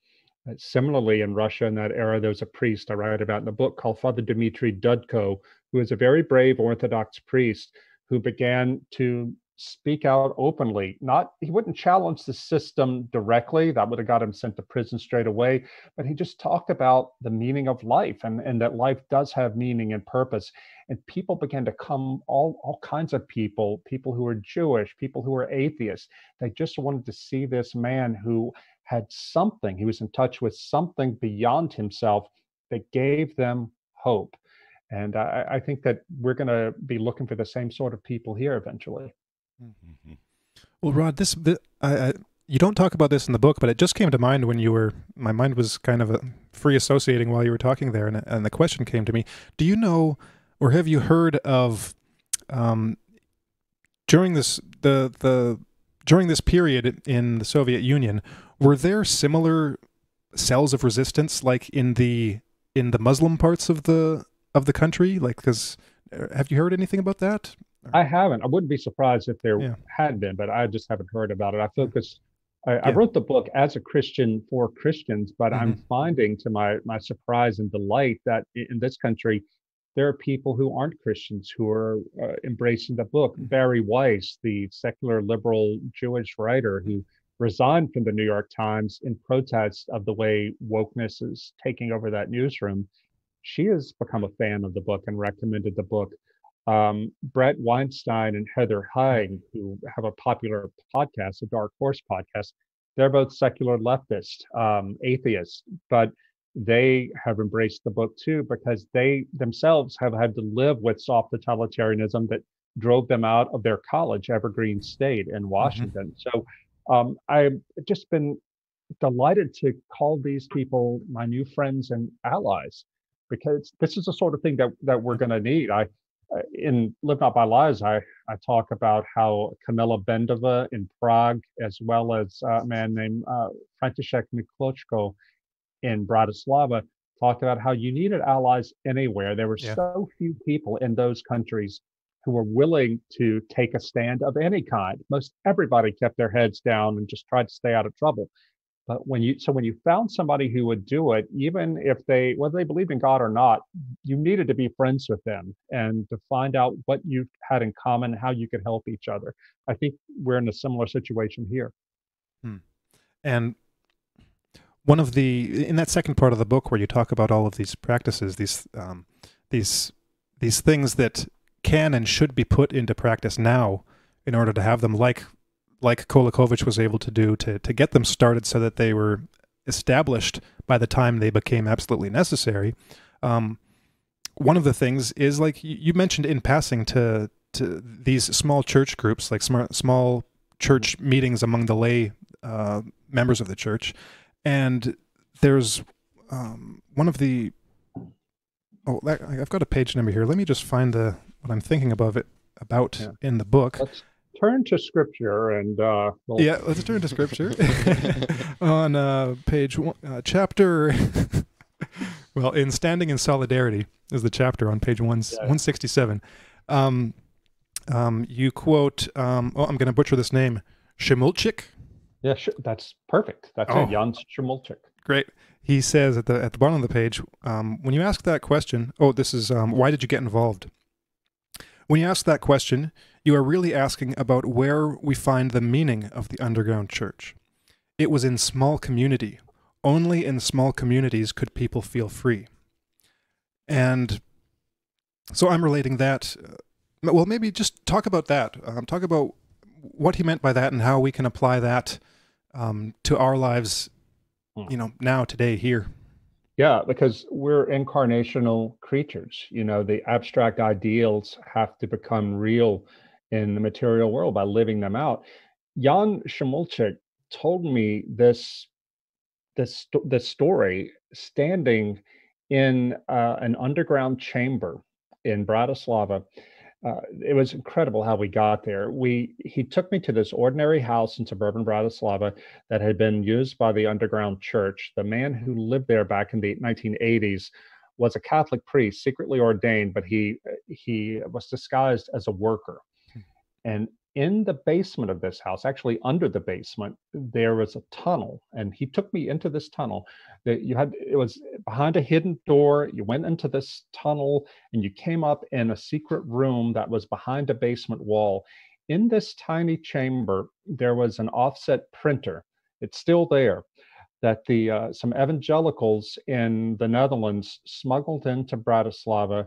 Uh, similarly, in Russia in that era, there was a priest I write about in the book called Father Dmitry Dudko, who was a very brave Orthodox priest who began to speak out openly. Not he wouldn't challenge the system directly. That would have got him sent to prison straight away. But he just talked about the meaning of life and, and that life does have meaning and purpose. And people began to come, all, all kinds of people, people who were Jewish, people who were atheists. They just wanted to see this man who had something, he was in touch with something beyond himself that gave them hope. And I, I think that we're going to be looking for the same sort of people here eventually. Mm-hmm. Well, Rod, this, this I, I, you don't talk about this in the book, but it just came to mind when you were. My mind was kind of a, free associating while you were talking there, and, and the question came to me: Do you know, or have you heard of, um, during this the the during this period in the Soviet Union, were there similar cells of resistance like in the in the Muslim parts of the of the country? Like, because uh, have you heard anything about that? I haven't. I wouldn't be surprised if there Yeah. had been, but I just haven't heard about it. I focus. I, I wrote the book as a Christian for Christians, but I'm finding to my my surprise and delight that in this country there are people who aren't Christians who are uh, embracing the book. Bari Weiss, the secular liberal Jewish writer who resigned from the New York Times in protest of the way wokeness is taking over that newsroom, she has become a fan of the book and recommended the book. Um, Bret Weinstein and Heather Heying, who have a popular podcast, a Dark Horse podcast, they're both secular leftists, um, atheists, but they have embraced the book too because they themselves have had to live with soft totalitarianism that drove them out of their college, Evergreen State in Washington. So um, I've just been delighted to call these people my new friends and allies because this is the sort of thing that that we're going to need. I uh, in Live Not by Lies, I, I talk about how Kamila Bendova in Prague, as well as a man named uh, František Mikločko in Bratislava, talked about how you needed allies anywhere. There were Yeah. so few people in those countries who were willing to take a stand of any kind. Most everybody kept their heads down and just tried to stay out of trouble. But when you so when you found somebody who would do it, even if they whether they believed in God or not, you needed to be friends with them and to find out what you had in common, how you could help each other. I think we're in a similar situation here. And one of the in that second part of the book where you talk about all of these practices, these um, these these things that can and should be put into practice now in order to have them like like Kolakovich was able to do to to get them started so that they were established by the time they became absolutely necessary. Um, one of the things is like you, mentioned in passing to to these small church groups, like small small church meetings among the lay uh, members of the church, and there's um, one of the oh I've got a page number here. Let me just find the what I'm thinking above it about Yeah. in the book. Let's turn to scripture and uh, we'll, Yeah, let's turn to scripture on uh, page one, uh, chapter. well, in standing in solidarity is the chapter on page one Yeah. one sixty seven. Um, um, you quote. Um, oh, I'm going to butcher this name. Shemulchik. yeah, sure. That's perfect. That's Oh. it. Jan Šimulčík. Great. He says at the at the bottom of the page, um, when you ask that question, oh, this is um, why did you get involved? When you ask that question, you are really asking about where we find the meaning of the underground church. It was in small community. Only in small communities could people feel free. And so I'm relating that. Uh, well, maybe just talk about that. Um, talk about what he meant by that and how we can apply that um, to our lives you know now today here Yeah, because we're incarnational creatures. You know, the abstract ideals have to become real in the material world by living them out. Jan Šimulčík told me this this this story standing in uh, an underground chamber in Bratislava. Uh, it was incredible how we got there. We he took me to this ordinary house in suburban Bratislava that had been used by the underground church. The man who lived there back in the 1980s was a Catholic priest, secretly ordained, but he he was disguised as a worker. And in the basement of this house, actually under the basement, there was a tunnel, and he took me into this tunnel. That you had it was behind a hidden door. You went into this tunnel, and you came up in a secret room that was behind a basement wall. In this tiny chamber, there was an offset printer. It's still there. That the uh, some evangelicals in the Netherlands smuggled into Bratislava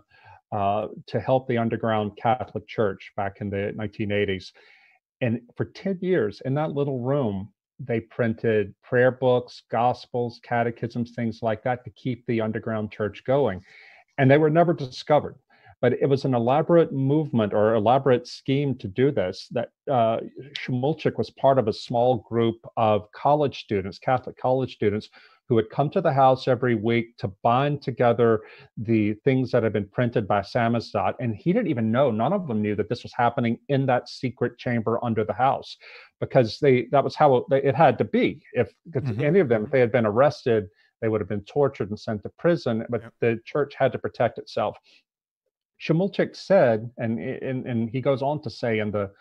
uh, to help the underground Catholic Church back in the 1980s. And for 10 years in that little room, they printed prayer books, gospels, catechisms, things like that to keep the underground church going. And they were never discovered. but it was an elaborate movement or elaborate scheme to do this. That uh, Šimulčík was part of a small group of college students, Catholic college students, who would come to the house every week to bind together the things that had been printed by Samizdat. And he didn't even know, none of them knew that this was happening in that secret chamber under the house because they that was how it, it had to be. If mm-hmm. any of them, if they had been arrested, they would have been tortured and sent to prison, but yep. the church had to protect itself. Šimulčík said, and, and, and he goes on to say in the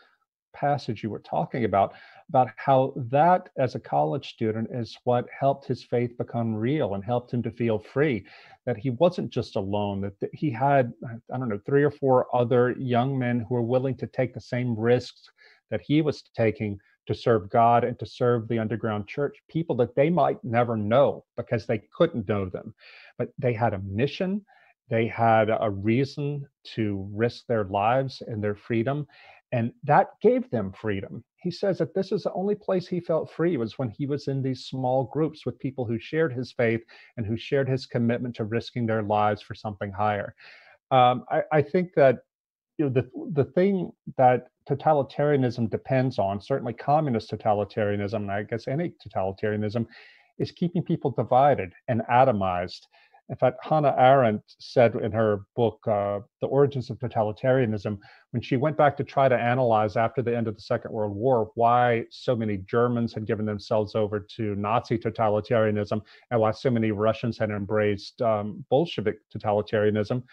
passage you were talking about about how that as a college student is what helped his faith become real and helped him to feel free that he wasn't just alone that, he had i don't know three or four other young men who were willing to take the same risks that he was taking to serve god and to serve the underground church people that they might never know because they couldn't know them. But they had a mission. They had a reason to risk their lives and their freedom and that gave them freedom. He says that this is the only place he felt free was when he was in these small groups with people who shared his faith and who shared his commitment to risking their lives for something higher. Um, I, I, think that you know, the the thing that totalitarianism depends on, certainly communist totalitarianism, and I guess any totalitarianism, is keeping people divided and atomized. In fact, Hannah Arendt said in her book, uh, The Origins of Totalitarianism, when she went back to try to analyze after the end of the Second World War why so many Germans had given themselves over to Nazi totalitarianism and why so many Russians had embraced um, Bolshevik totalitarianism,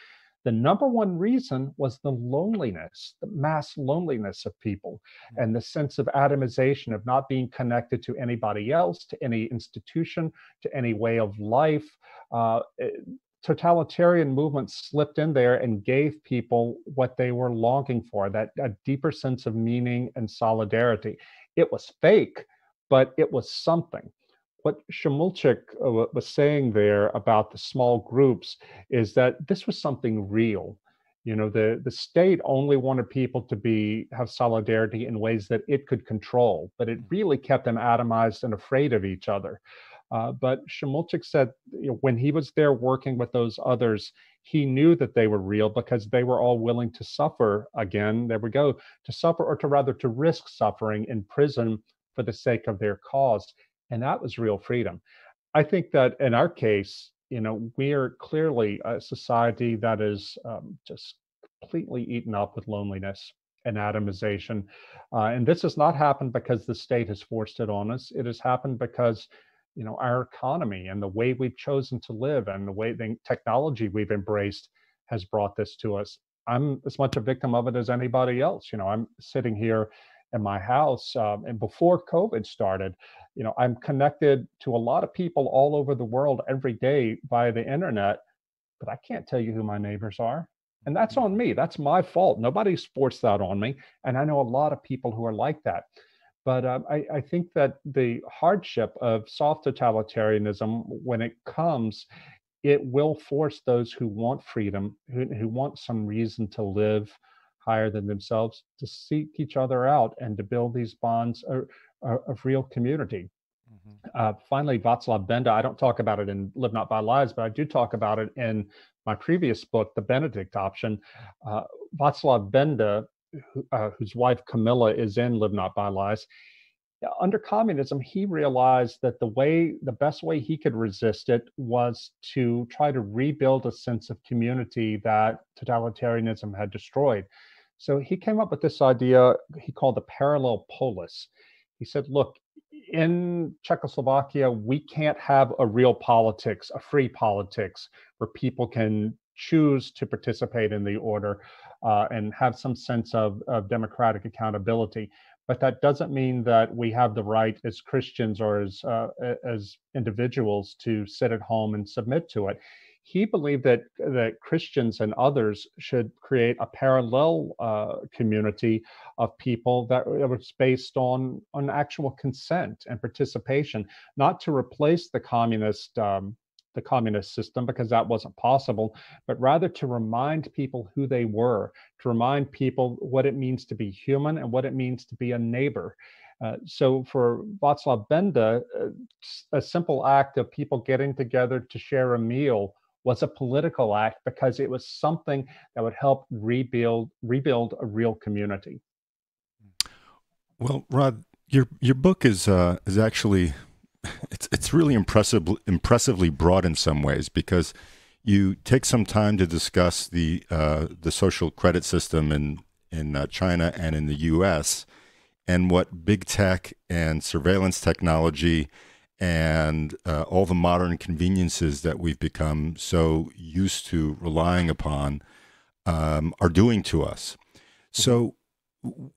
the number one reason was the loneliness, the mass loneliness of people, mm. and the sense of atomization, of not being connected to anybody else, to any institution, to any way of life. Uh, eh, totalitarian movements slipped in there and gave people what they were longing for that a deeper sense of meaning and solidarity. It was fake, but it was something what Šimulčík uh, was saying there about the small groups is that this was something real. You know, the, the state only wanted people to be have solidarity in ways that it could control, but it really kept them atomized and afraid of each other. Uh, but Šimulčík said you know, when he was there working with those others, he knew that they were real because they were all willing to suffer again. There we go, to suffer or to rather to risk suffering in prison for the sake of their cause and that was real freedom. I think that in our case, you know, we are clearly a society that is um, just completely eaten up with loneliness and atomization. Uh, and this has not happened because the state has forced it on us. It has happened because, you know, our economy and the way we've chosen to live and the way the technology we've embraced has brought this to us. I'm as much a victim of it as anybody else. You know, I'm sitting here in my house um, and before covid started you know i'm connected to a lot of people all over the world every day via the internet but i can't tell you who my neighbors are and that's mm-hmm. on me that's my fault nobody sports that on me and i know a lot of people who are like that but um, I, I, think that the hardship of soft totalitarianism when it comes it will force those who want freedom who, who want some reason to live higher than themselves to seek each other out and to build these bonds of, of real community. Mm-hmm. Uh, finally, Václav Benda, I don't talk about it in Live Not by Lies, but I do talk about it in my previous book, The Benedict Option. Uh, Václav Benda, who, uh, whose wife Kamila is in Live Not by Lies, under communism, he realized that the way, the best way he could resist it was to try to rebuild a sense of community that totalitarianism had destroyed. So he came up with this idea he called the parallel polis. He said, look, in Czechoslovakia, we can't have a real politics, a free politics, where people can choose to participate in the order uh, and have some sense of, of democratic accountability. But that doesn't mean that we have the right as Christians or as uh, as individuals to sit at home and submit to it he believed that that Christians and others should create a parallel uh, community of people that was based on on actual consent and participation, not to replace the communist um, the communist system because that wasn't possible, but rather to remind people who they were, to remind people what it means to be human and what it means to be a neighbor. Uh, so for Václav Benda, uh, a simple act of people getting together to share a meal was a political act because it was something that would help rebuild rebuild a real community. Well, Rod, your your book is uh, is actually it's it's really impressive impressively broad in some ways because you take some time to discuss the uh, the social credit system in in uh, China and in the U.S. and what big tech and surveillance technology and uh, all the modern conveniences that we've become so used to relying upon um, are doing to us. So,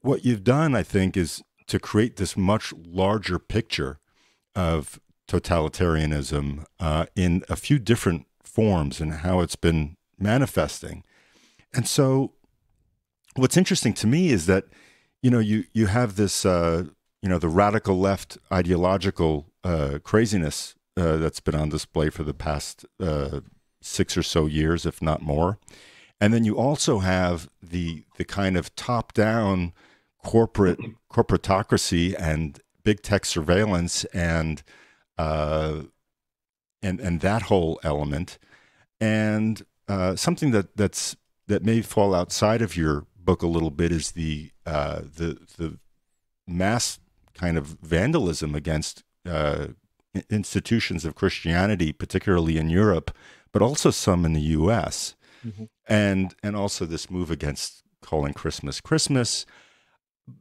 what you've done, I think, is to create this much larger picture of totalitarianism uh, in a few different forms and how it's been manifesting. And so, what's interesting to me is that you know you you have this uh, you know the radical left ideological uh, craziness uh, that's been on display for the past uh, six or so years, if not more, and then you also have the the kind of top down corporate corporatocracy and big tech surveillance and uh, and and that whole element, and uh, something that that's that may fall outside of your book a little bit is the uh, the the mass kind of vandalism against uh, institutions of Christianity, particularly in Europe, but also some in the U.S. Mm-hmm. and and also this move against calling Christmas Christmas.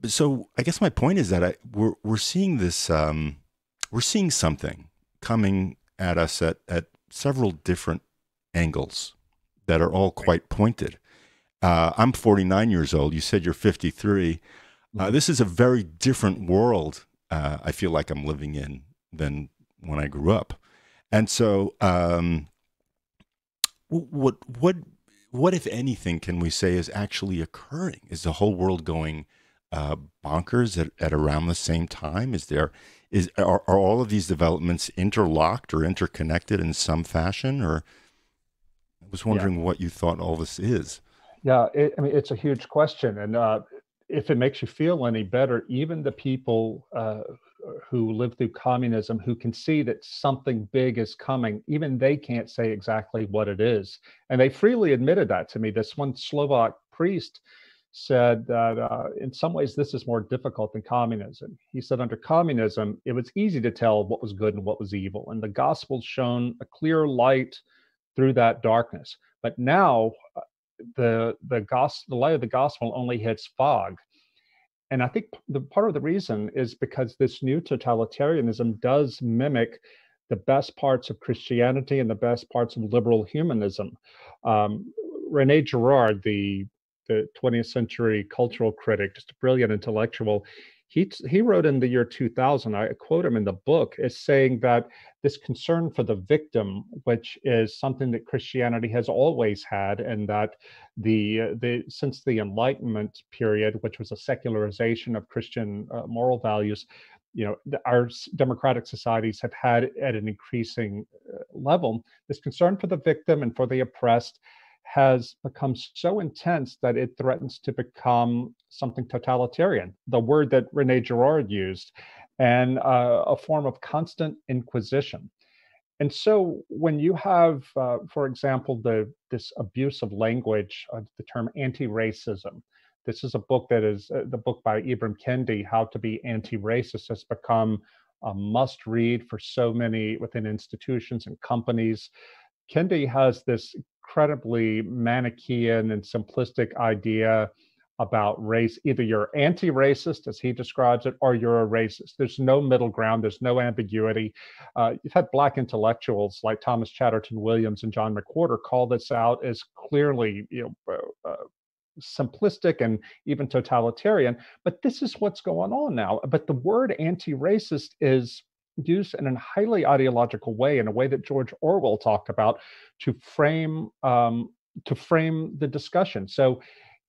So I guess my point is that I, we're we're seeing this um, we're seeing something coming at us at at several different angles that are all quite pointed. Uh, I'm 49 years old. You said you're 53. Uh, mm-hmm. this is a very different world uh, I feel like I'm living in than when I grew up. And so, um, what what what if anything can we say is actually occurring? Is the whole world going uh, bonkers at, at around the same time? Is there is are, are all of these developments interlocked or interconnected in some fashion? Or I was wondering yeah. what you thought all this is. Yeah, it, I mean it's a huge question, and uh, if it makes you feel any better, even the people uh, who live through communism who can see that something big is coming, even they can't say exactly what it is. And they freely admitted that to me. This one Slovak priest said that uh, in some ways this is more difficult than communism. He said under communism, it was easy to tell what was good and what was evil, and the gospel shone a clear light through that darkness. But now uh, the the gospel, the light of the gospel only hits fog. And I think the part of the reason is because this new totalitarianism does mimic the best parts of Christianity and the best parts of liberal humanism. Um, Rene Girard, the the 20th century cultural critic, just a brilliant intellectual, he he wrote in the year 2000 i quote him in the book as saying that this concern for the victim which is something that christianity has always had and that the uh, the since the enlightenment period which was a secularization of christian uh, moral values you know our democratic societies have had at an increasing uh, level this concern for the victim and for the oppressed has become so intense that it threatens to become something totalitarian, the word that Rene Girard used, and uh, a form of constant inquisition. And so, when you have, uh, for example, the this abuse of language, uh, the term anti-racism, this is a book that is uh, the book by Ibram Kendi, How to Be Anti-Racist, has become a must-read for so many within institutions and companies. Kendi has this incredibly Manichaean and simplistic idea about race. Either you're anti racist, as he describes it, or you're a racist. There's no middle ground, there's no ambiguity. Uh, you've had Black intellectuals like Thomas Chatterton Williams and John McWhorter call this out as clearly you know, uh, uh, simplistic and even totalitarian. But this is what's going on now. But the word anti racist is used in a highly ideological way, in a way that George Orwell talked about, to frame um, to frame the discussion. So,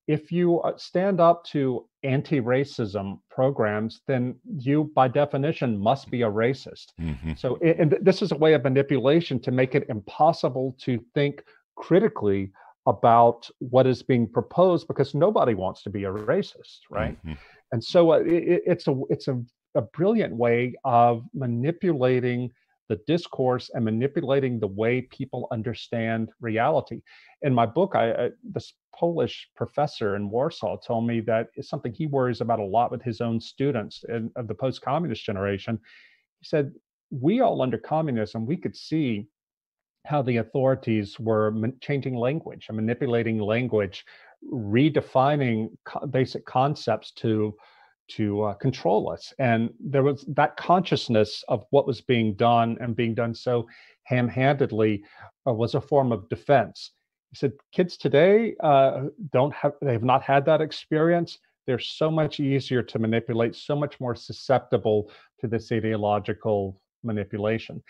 if you uh, stand up to anti-racism programs, then you, by definition, must be a racist. Mm-hmm. So, and this is a way of manipulation to make it impossible to think critically about what is being proposed because nobody wants to be a racist, right? Mm-hmm. And so uh, it, it's a it's a a brilliant way of manipulating the discourse and manipulating the way people understand reality. In my book, I, I, this Polish professor in Warsaw told me that it's something he worries about a lot with his own students in, of the post-communist generation. He said, "We all under communism, we could see how the authorities were changing language and manipulating language, redefining co- basic concepts to." To uh, control us. And there was that consciousness of what was being done and being done so ham handedly uh, was a form of defense. He said, kids today uh, don't have, they have not had that experience. They're so much easier to manipulate, so much more susceptible to this ideological manipulation.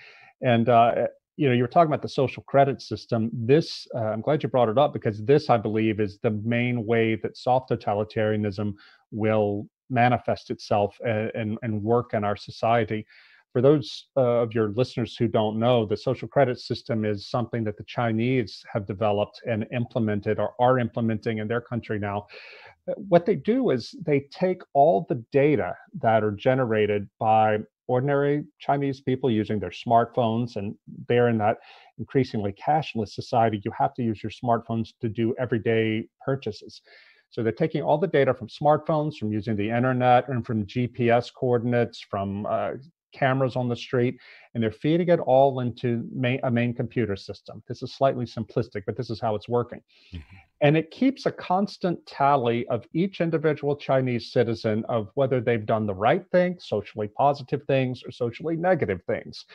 And, uh, you know, you were talking about the social credit system. This, uh, I'm glad you brought it up because this, I believe, is the main way that soft totalitarianism will manifest itself and, and, work in our society. For those uh, of your listeners who don't know, the social credit system is something that the Chinese have developed and implemented or are implementing in their country now. What they do is they take all the data that are generated by ordinary Chinese people using their smartphones, and they're in that increasingly cashless society. You have to use your smartphones to do everyday purchases. So they're taking all the data from smartphones, from using the internet, and from GPS coordinates, from uh, cameras on the street, and they're feeding it all into main, a main computer system. This is slightly simplistic, but this is how it's working. Mm-hmm. And it keeps a constant tally of each individual Chinese citizen of whether they've done the right thing, socially positive things, or socially negative things.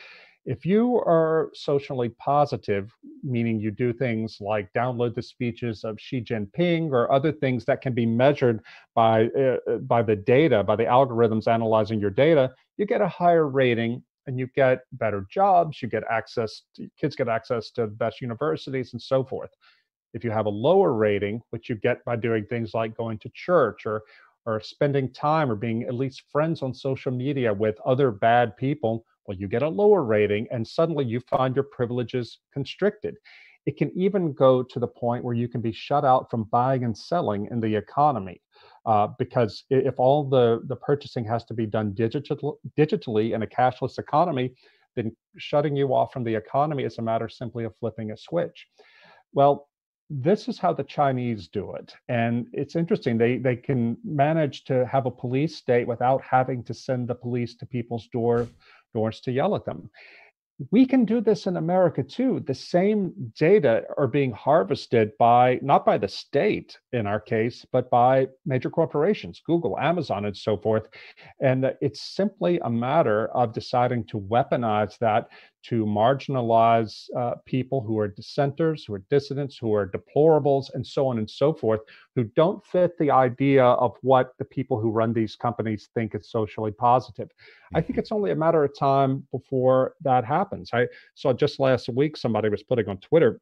If you are socially positive, meaning you do things like download the speeches of Xi Jinping or other things that can be measured by, uh, uh, by the data, by the algorithms analyzing your data, you get a higher rating and you get better jobs, you get access, to, kids get access to the best universities and so forth. If you have a lower rating, which you get by doing things like going to church or or spending time or being at least friends on social media with other bad people, well, you get a lower rating and suddenly you find your privileges constricted. It can even go to the point where you can be shut out from buying and selling in the economy. Uh, because if all the, the purchasing has to be done digital, digitally in a cashless economy, then shutting you off from the economy is a matter simply of flipping a switch. Well, this is how the Chinese do it. And it's interesting. They they can manage to have a police state without having to send the police to people's door doors to yell at them. We can do this in America too. The same data are being harvested by, not by the state in our case, but by major corporations, Google, Amazon, and so forth. And it's simply a matter of deciding to weaponize that to marginalize uh, people who are dissenters, who are dissidents, who are deplorables, and so on and so forth, who don't fit the idea of what the people who run these companies think is socially positive. I think mm-hmm. it's only a matter of time before that happens. I saw just last week somebody was putting on Twitter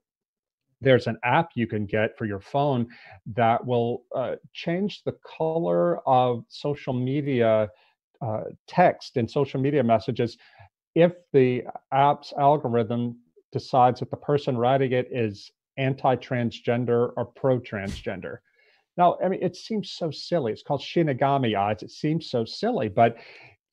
there's an app you can get for your phone that will uh, change the color of social media uh, text and social media messages if the app's algorithm decides that the person writing it is anti-transgender or pro-transgender. Now, I mean, it seems so silly. It's called Shinigami eyes. It seems so silly, but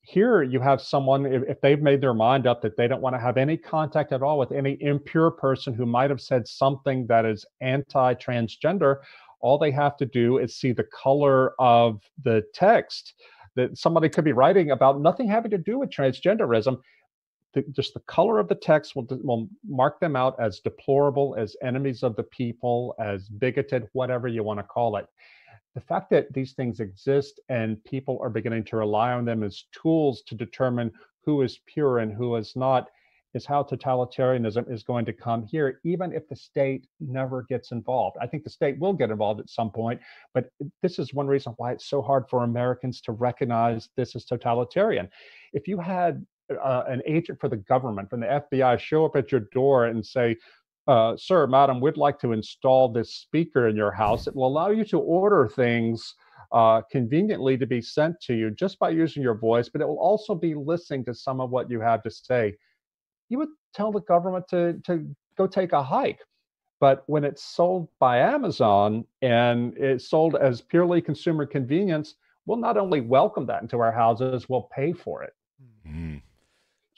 here you have someone if, if, they've made their mind up that they don't want to have any contact at all with any impure person who might have said something that is anti-transgender all they have to do is see the color of the text that somebody could be writing about nothing having to do with transgenderism the, just the color of the text will, will mark them out as deplorable, as enemies of the people, as bigoted, whatever you want to call it. The fact that these things exist and people are beginning to rely on them as tools to determine who is pure and who is not is how totalitarianism is going to come here, even if the state never gets involved. I think the state will get involved at some point, but this is one reason why it's so hard for Americans to recognize this as totalitarian. If you had uh, an agent for the government from the FBI show up at your door and say, uh, "Sir, madam, we'd like to install this speaker in your house. It will allow you to order things." Uh, conveniently to be sent to you just by using your voice, but it will also be listening to some of what you have to say. You would tell the government to, to go take a hike. But when it's sold by Amazon and it's sold as purely consumer convenience, we'll not only welcome that into our houses, we'll pay for it. Mm.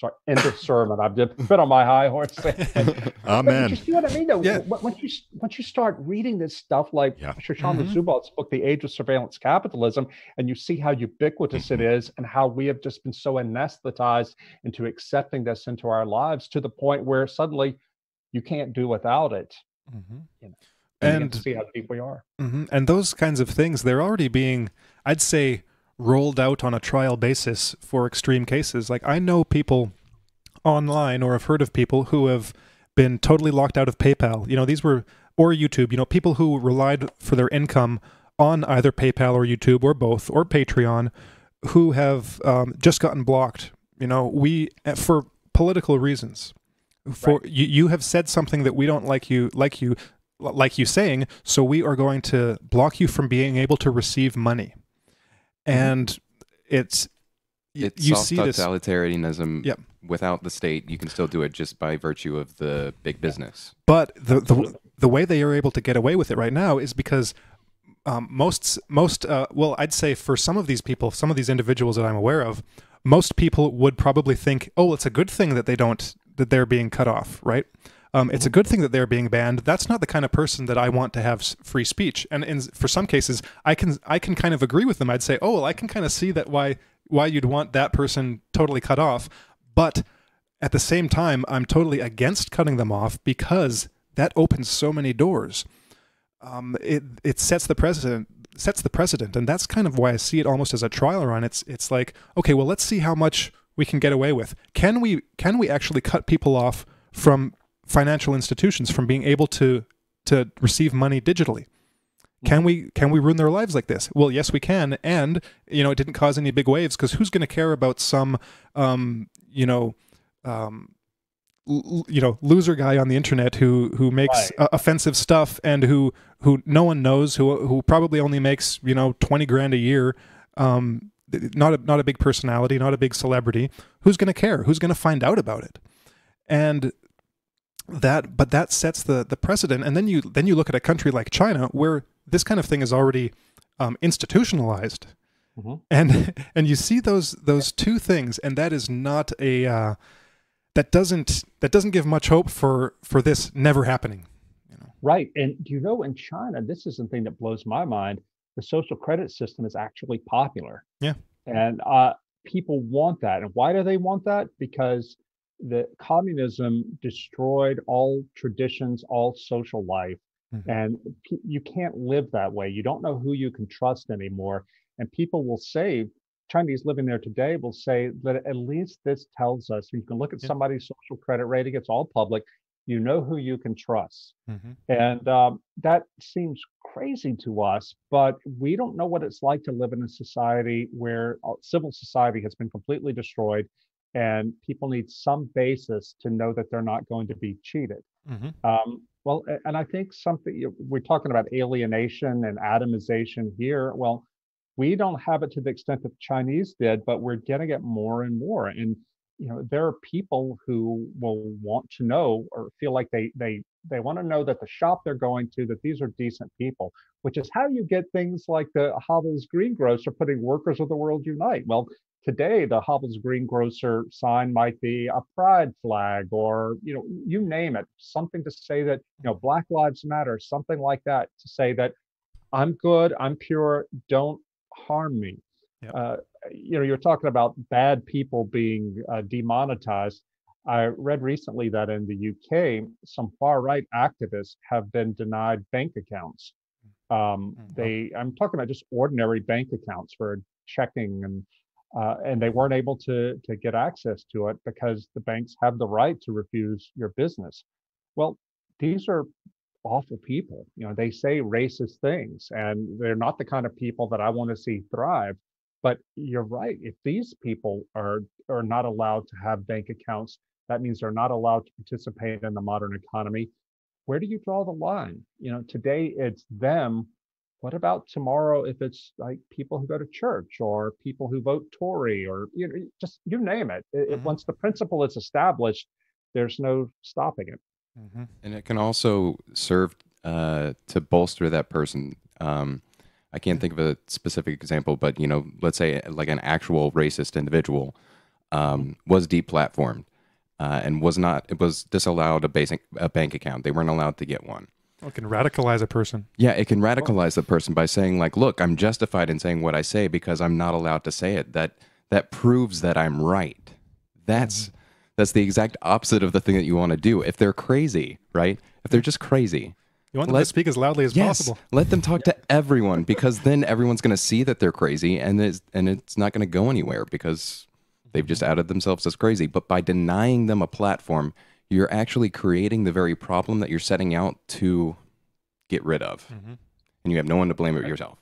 Sorry, end of sermon. I've just been on my high horse. Amen. you see what I mean? Though, Yeah. Once you once you start reading this stuff, like Yeah. Shoshana Mhm. Zuboff's book, "The Age of Surveillance Capitalism," and you see how ubiquitous it is, and how we have just been so anesthetized into accepting this into our lives to the point where suddenly you can't do without it. Mhm. You know, And you see how deep we are. hmm And those kinds of things, they're already being, I'd say, rolled out on a trial basis for extreme cases. Like I know people online or have heard of people who have been totally locked out of PayPal. You know, these were, or YouTube, you know, people who relied for their income on either PayPal or YouTube or both or Patreon who have um, just gotten blocked. You know, we, eh, for political reasons. For you, you have said something that we don't like you like you like you saying, so we are going to block you from being able to receive money. And it's y- it's you soft see this totalitarianism Yep. without the state. You can still do it just by virtue of the big business. but the the the way they are able to get away with it right now is because um, most most uh, well I'd say for some of these people some of these individuals that I'm aware of most people would probably think oh it's a good thing that they don't that they're being cut off right um, it's a good thing that they're being banned that's not the kind of person that I want to have free speech and in, for some cases I can I can kind of agree with them I'd say oh well I can kind of see that why why you'd want that person totally cut off but at the same time, I'm totally against cutting them off because that opens so many doors. Um, it it sets the precedent sets the precedent, and that's kind of why I see it almost as a trial run. It's it's like okay, well, let's see how much we can get away with. Can we can we actually cut people off from financial institutions from being able to to receive money digitally? Can we can we ruin their lives like this? Well, yes, we can, and you know it didn't cause any big waves because who's going to care about some um, you know um, you know loser guy on the internet who who makes Right. uh, offensive stuff and who who no one knows who who probably only makes you know twenty grand a year. Um, not a not a big personality, not a big celebrity. Who's going to care? Who's going to find out about it? And that but that sets the the precedent and then you then you look at a country like China where this kind of thing is already um, institutionalized Mhm. and and you see those those two things and that is not a uh, that doesn't that doesn't give much hope for for this never happening you know? Right. And do you know in China, this is the thing that blows my mind. The social credit system is actually popular. Yeah. And uh, people want that. And why do they want that? Because the communism destroyed all traditions, all social life. Mhm. And pe- you can't live that way. You don't know who you can trust anymore. And people will say, Chinese living there today will say that at least this tells us you can look at Yeah. somebody's social credit rating, it's all public. You know who you can trust. And um, that seems crazy to us, but we don't know what it's like to live in a society where uh, civil society has been completely destroyed and people need some basis to know that they're not going to be cheated. Um, well, and I think something we're talking about alienation and atomization here. Well, we don't have it to the extent that the Chinese did, but we're getting it more and more. And you know, there are people who will want to know or feel like they they they want to know that the shop they're going to that these are decent people, which is how you get things like the Havel's Greengrocer putting workers of the world unite. Well, today the Havel's Greengrocer sign might be a pride flag or you know you name it, something to say that you know Black Lives Matter, something like that to say that I'm good, I'm pure, don't harm me. Yep. Uh, you know, you're talking about bad people being uh, demonetized. I read recently that in the UK, some far right activists have been denied bank accounts. Um, Mhm. they, I'm talking about just ordinary bank accounts for checking and uh, and they weren't able to to get access to it because the banks have the right to refuse your business. Well, these are awful people. You know, they say racist things, and they're not the kind of people that I want to see thrive. But you're right. If these people are are not allowed to have bank accounts, that means they're not allowed to participate in the modern economy. Where do you draw the line? You know, today it's them. What about tomorrow if it's like people who go to church or people who vote Tory or you know, just you name it. It- it- Mhm. Once the principle is established, there's no stopping it. And it can also serve uh, to bolster that person. Um, I can't think of a specific example, but you know, let's say like an actual racist individual. um, was deplatformed uh, and was not it was disallowed a basic a bank account. They weren't allowed to get one. Well, it can radicalize a person. Yeah, it can radicalize the person by saying like, "Look, I'm justified in saying what I say because I'm not allowed to say it." That that proves that I'm right. That's mm-hmm. that's the exact opposite of the thing that you want to do. If they're crazy, right? If they're just crazy, you want them let, to speak as loudly as yes, possible. Let them talk to everyone because then everyone's going to see that they're crazy and it's, and it's not going to go anywhere because they've just outed themselves as crazy. But by denying them a platform, you're actually creating the very problem that you're setting out to get rid of. Mm-hmm. And you have no one to blame but yourself.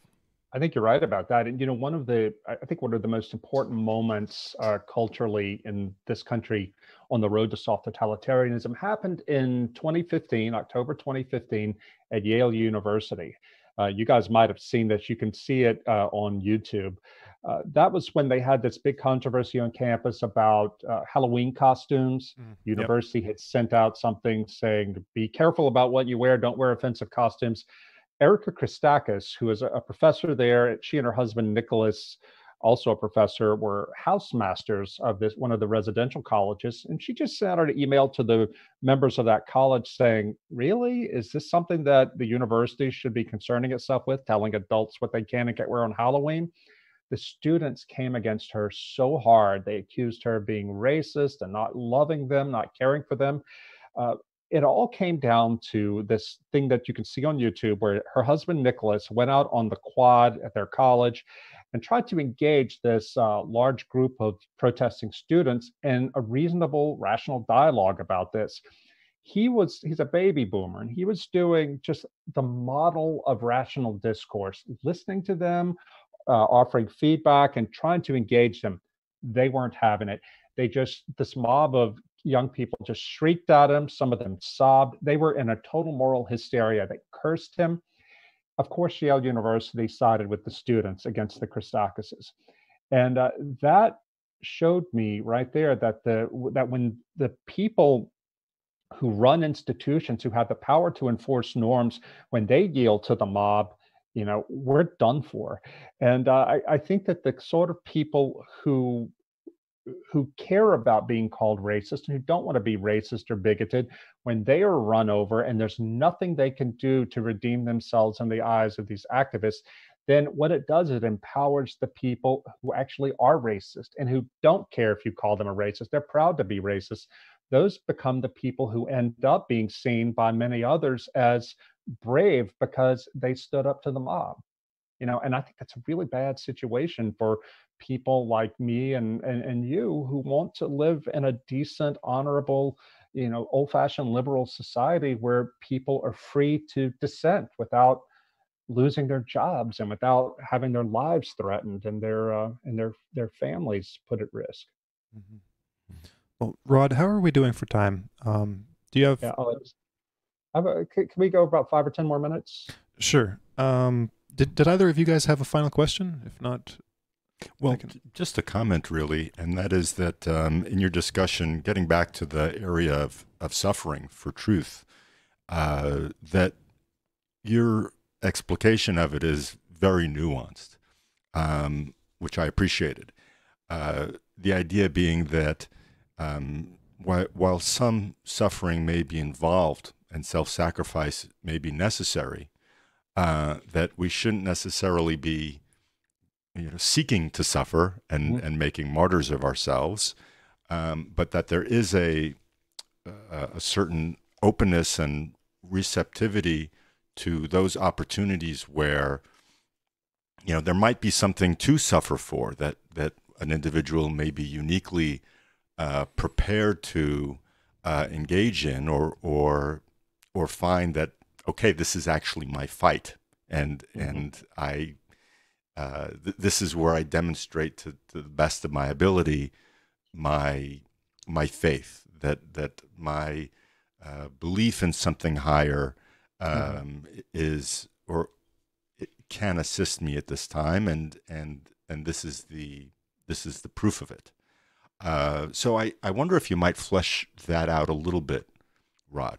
I think you're right about that. And, you know, one of the, I think one of the most important moments uh, culturally in this country on the road to soft totalitarianism happened in 2015, October 2015, at Yale University. Uh, you guys might have seen this. You can see it uh, on YouTube. Uh, that was when they had this big controversy on campus about uh, Halloween costumes. Mm, University yep. had sent out something saying, "Be careful about what you wear. Don't wear offensive costumes." Erica Christakis, who is a, a professor there, she and her husband Nicholas also a professor, were housemasters of this one of the residential colleges, and she just sent out an email to the members of that college saying, "Really, is this something that the university should be concerning itself with, telling adults what they can and can't wear on Halloween?" The students came against her so hard; they accused her of being racist and not loving them, not caring for them. Uh, it all came down to this thing that you can see on YouTube where her husband Nicholas went out on the quad at their college and tried to engage this uh, large group of protesting students in a reasonable, rational dialogue about this. He was, he's a baby boomer, and he was doing just the model of rational discourse, listening to them, uh, offering feedback, and trying to engage them. They weren't having it. They just, this mob of young people just shrieked at him. Some of them sobbed. They were in a total moral hysteria. They cursed him of course, Yale University sided with the students against the Christakises. And uh, that showed me right there that the that when the people who run institutions who have the power to enforce norms when they yield to the mob you know we're done for. And uh, I, I think that the sort of people who who care about being called racist and who don't want to be racist or bigoted when they are run over and there's nothing they can do to redeem themselves in the eyes of these activists then what it does is it empowers the people who actually are racist and who don't care if you call them a racist they're proud to be racist. Those become the people who end up being seen by many others as brave because they stood up to the mob you know and i think that's a really bad situation for people like me and, and, and you who want to live in a decent, honorable, you know, old fashioned liberal society where people are free to dissent without losing their jobs and without having their lives threatened and their uh, and their their families put at risk. Mm-hmm. Well, Rod, how are we doing for time? Um, do you have? Yeah, have a, can we go about five or ten more minutes? Sure. Um, did did either of you guys have a final question? If not, well, just a comment, really, and that is that um, in your discussion, getting back to the area of, of suffering for truth, uh, that your explication of it is very nuanced, um, which I appreciated. Uh, the idea being that um, while, while some suffering may be involved and self sacrifice may be necessary, uh, that we shouldn't necessarily be you know, seeking to suffer and, mm-hmm. and making martyrs of ourselves, um, but that there is a, a, a certain openness and receptivity to those opportunities where you know there might be something to suffer for that that an individual may be uniquely uh, prepared to uh, engage in or or or find that okay this is actually my fight and mm-hmm. and I uh, th- this is where I demonstrate to, to, the best of my ability my my faith that that my uh, belief in something higher mm-hmm. um, mm-hmm. is or it can assist me at this time and and and this is the this is the proof of it. Uh, so I, I wonder if you might flesh that out a little bit, Rod.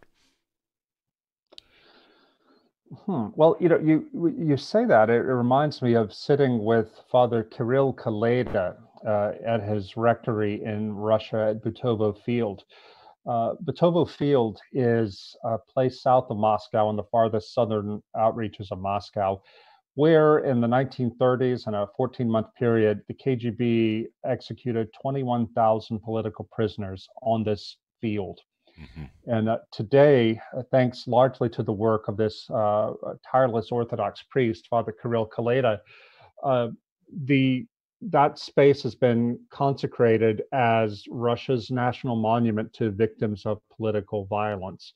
Hmm. Well, you know, you you say that it, reminds me of sitting with Father Kirill Kaleda uh, at his rectory in Russia at Butovo Field. Uh, Butovo Field is a place south of Moscow in the farthest southern outreaches of Moscow, where in the 1930s, in a 14 month period, the KGB executed 21,000 political prisoners on this field. Mm-hmm. And uh, today, uh, thanks largely to the work of this uh, tireless Orthodox priest, Father Kirill Kaleda, uh, the that space has been consecrated as Russia's national monument to victims of political violence.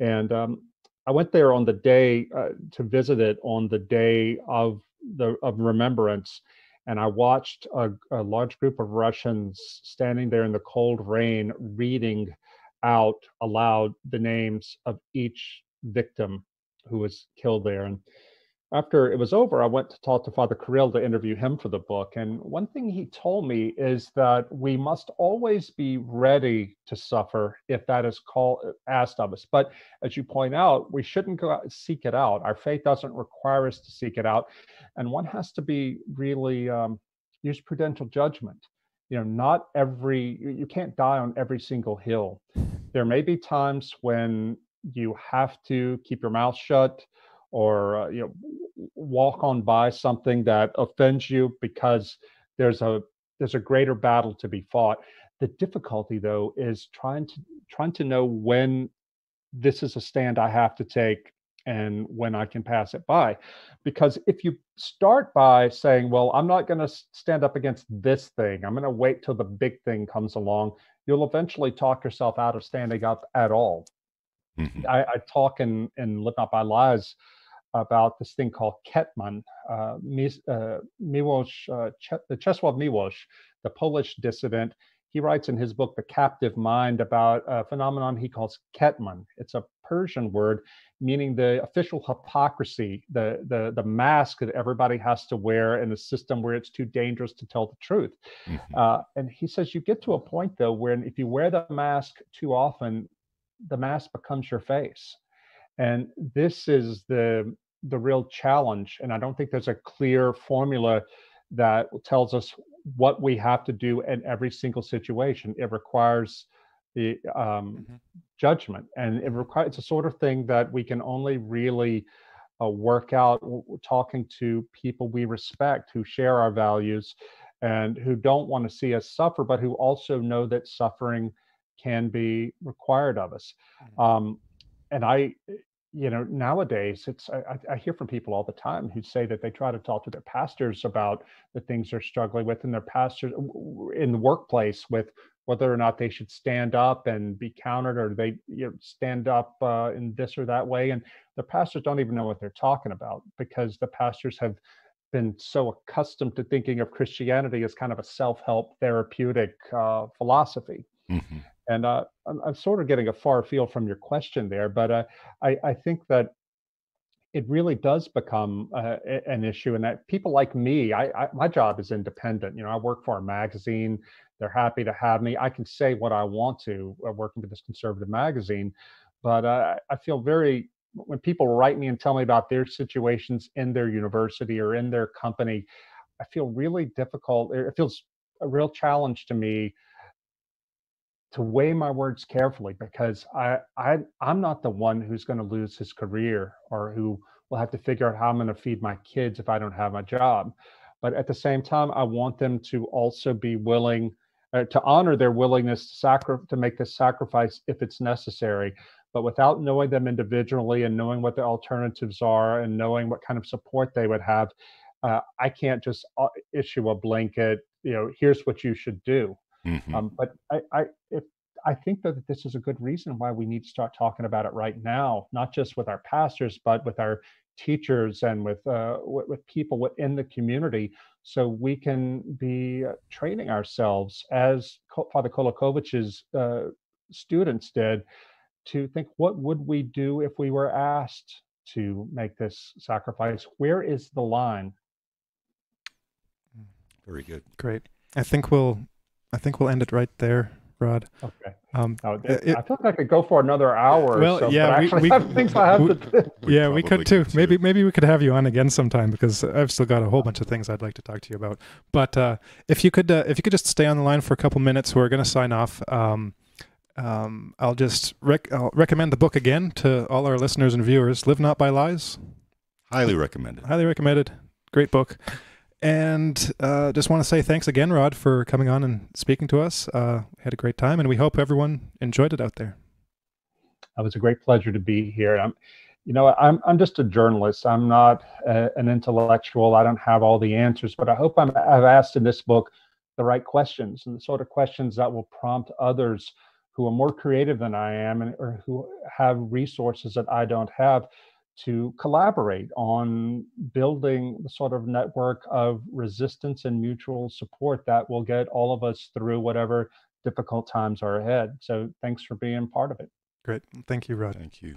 And um, I went there on the day uh, to visit it on the day of the of remembrance, and I watched a, a large group of Russians standing there in the cold rain reading out aloud the names of each victim who was killed there. And after it was over, I went to talk to Father Kirill to interview him for the book. And one thing he told me is that we must always be ready to suffer if that is called asked of us. But as you point out, we shouldn't go out, seek it out. Our faith doesn't require us to seek it out, and one has to be really um, use prudential judgment you know not every you can't die on every single hill. There may be times when you have to keep your mouth shut or uh, you know walk on by something that offends you because there's a there's a greater battle to be fought. The difficulty though is trying to trying to know when this is a stand i have to take and when I can pass it by. Because if you start by saying, well, I'm not going to stand up against this thing, I'm going to wait till the big thing comes along, you'll eventually talk yourself out of standing up at all. Mm-hmm. I, I, talk in, in Live Not by Lies about this thing called Ketman, Uh, uh, Miłosz, uh, Ch- Czesław Miłosz, the Polish dissident, he writes in his book, The Captive Mind, about a phenomenon he calls Ketman. It's a Persian word meaning the official hypocrisy, the, the, the mask that everybody has to wear in a system where it's too dangerous to tell the truth. Mm-hmm. Uh, and he says you get to a point, though, when if you wear the mask too often, the mask becomes your face. And this is the the real challenge. And I don't think there's a clear formula that tells us what we have to do in every single situation. It requires the um, mm-hmm. judgment, and it requires it's a sort of thing that we can only really uh, work out talking to people we respect, who share our values, and who don't want to see us suffer, but who also know that suffering can be required of us. Mm-hmm. Um, and I, you know, nowadays it's I, I, hear from people all the time who say that they try to talk to their pastors about the things they're struggling with, and their pastors in the workplace with whether or not they should stand up and be counted, or they you know, stand up uh, in this or that way, and the pastors don't even know what they're talking about because the pastors have been so accustomed to thinking of Christianity as kind of a self-help therapeutic uh, philosophy. Mm-hmm. And uh, I'm, I'm, sort of getting a far field from your question there, but uh, I, I, think that it really does become uh, an issue, and that people like me, I, I, my job is independent. You know, I work for a magazine. They're happy to have me. I can say what I want to uh, working for this conservative magazine, but uh, I feel very when people write me and tell me about their situations in their university or in their company, I feel really difficult. It feels a real challenge to me to weigh my words carefully because I, I I'm not the one who's going to lose his career or who will have to figure out how I'm going to feed my kids if I don't have my job. But at the same time, I want them to also be willing uh, to honor their willingness to sacri- to make this sacrifice if it's necessary. But without knowing them individually and knowing what the alternatives are and knowing what kind of support they would have, uh, I can't just uh, issue a blanket. You know, here's what you should do Mm-hmm. Um, but I, I, if, I think that this is a good reason why we need to start talking about it right now, not just with our pastors, but with our teachers and with uh, with, with, people within the community, so we can be uh, training ourselves as Father Kolakovich's uh, students did to think, what would we do if we were asked to make this sacrifice? Where is the line? Very good. Great. I think we'll I think we'll end it right there, Rod. Okay. Um, No, it- I feel like I could go for another hour. Well, or so, yeah, we- actually we- I have things I have we- to. We yeah, we could too. could Maybe maybe we could have you on again sometime because I've still got a whole bunch of things I'd like to talk to you about. But uh, if you could uh, if you could just stay on the line for a couple minutes, we're going to sign off. Um, um, I'll just rec- I'll recommend the book again to all our listeners and viewers. Live Not by Lies. Highly recommended. Highly recommended. Great book. And uh, just want to say thanks again, Rod, for coming on and speaking to us. Uh, had a great time, and we hope everyone enjoyed it out there. It was a great pleasure to be here. I'm, you know, I'm I'm just a journalist. I'm not a, an intellectual. I don't have all the answers, but I hope I'm, I've asked in this book the right questions and the sort of questions that will prompt others who are more creative than I am and or who have resources that I don't have to collaborate on building the sort of network of resistance and mutual support that will get all of us through whatever difficult times are ahead. So thanks for being part of it. Great. Thank you, Rod. Thank you.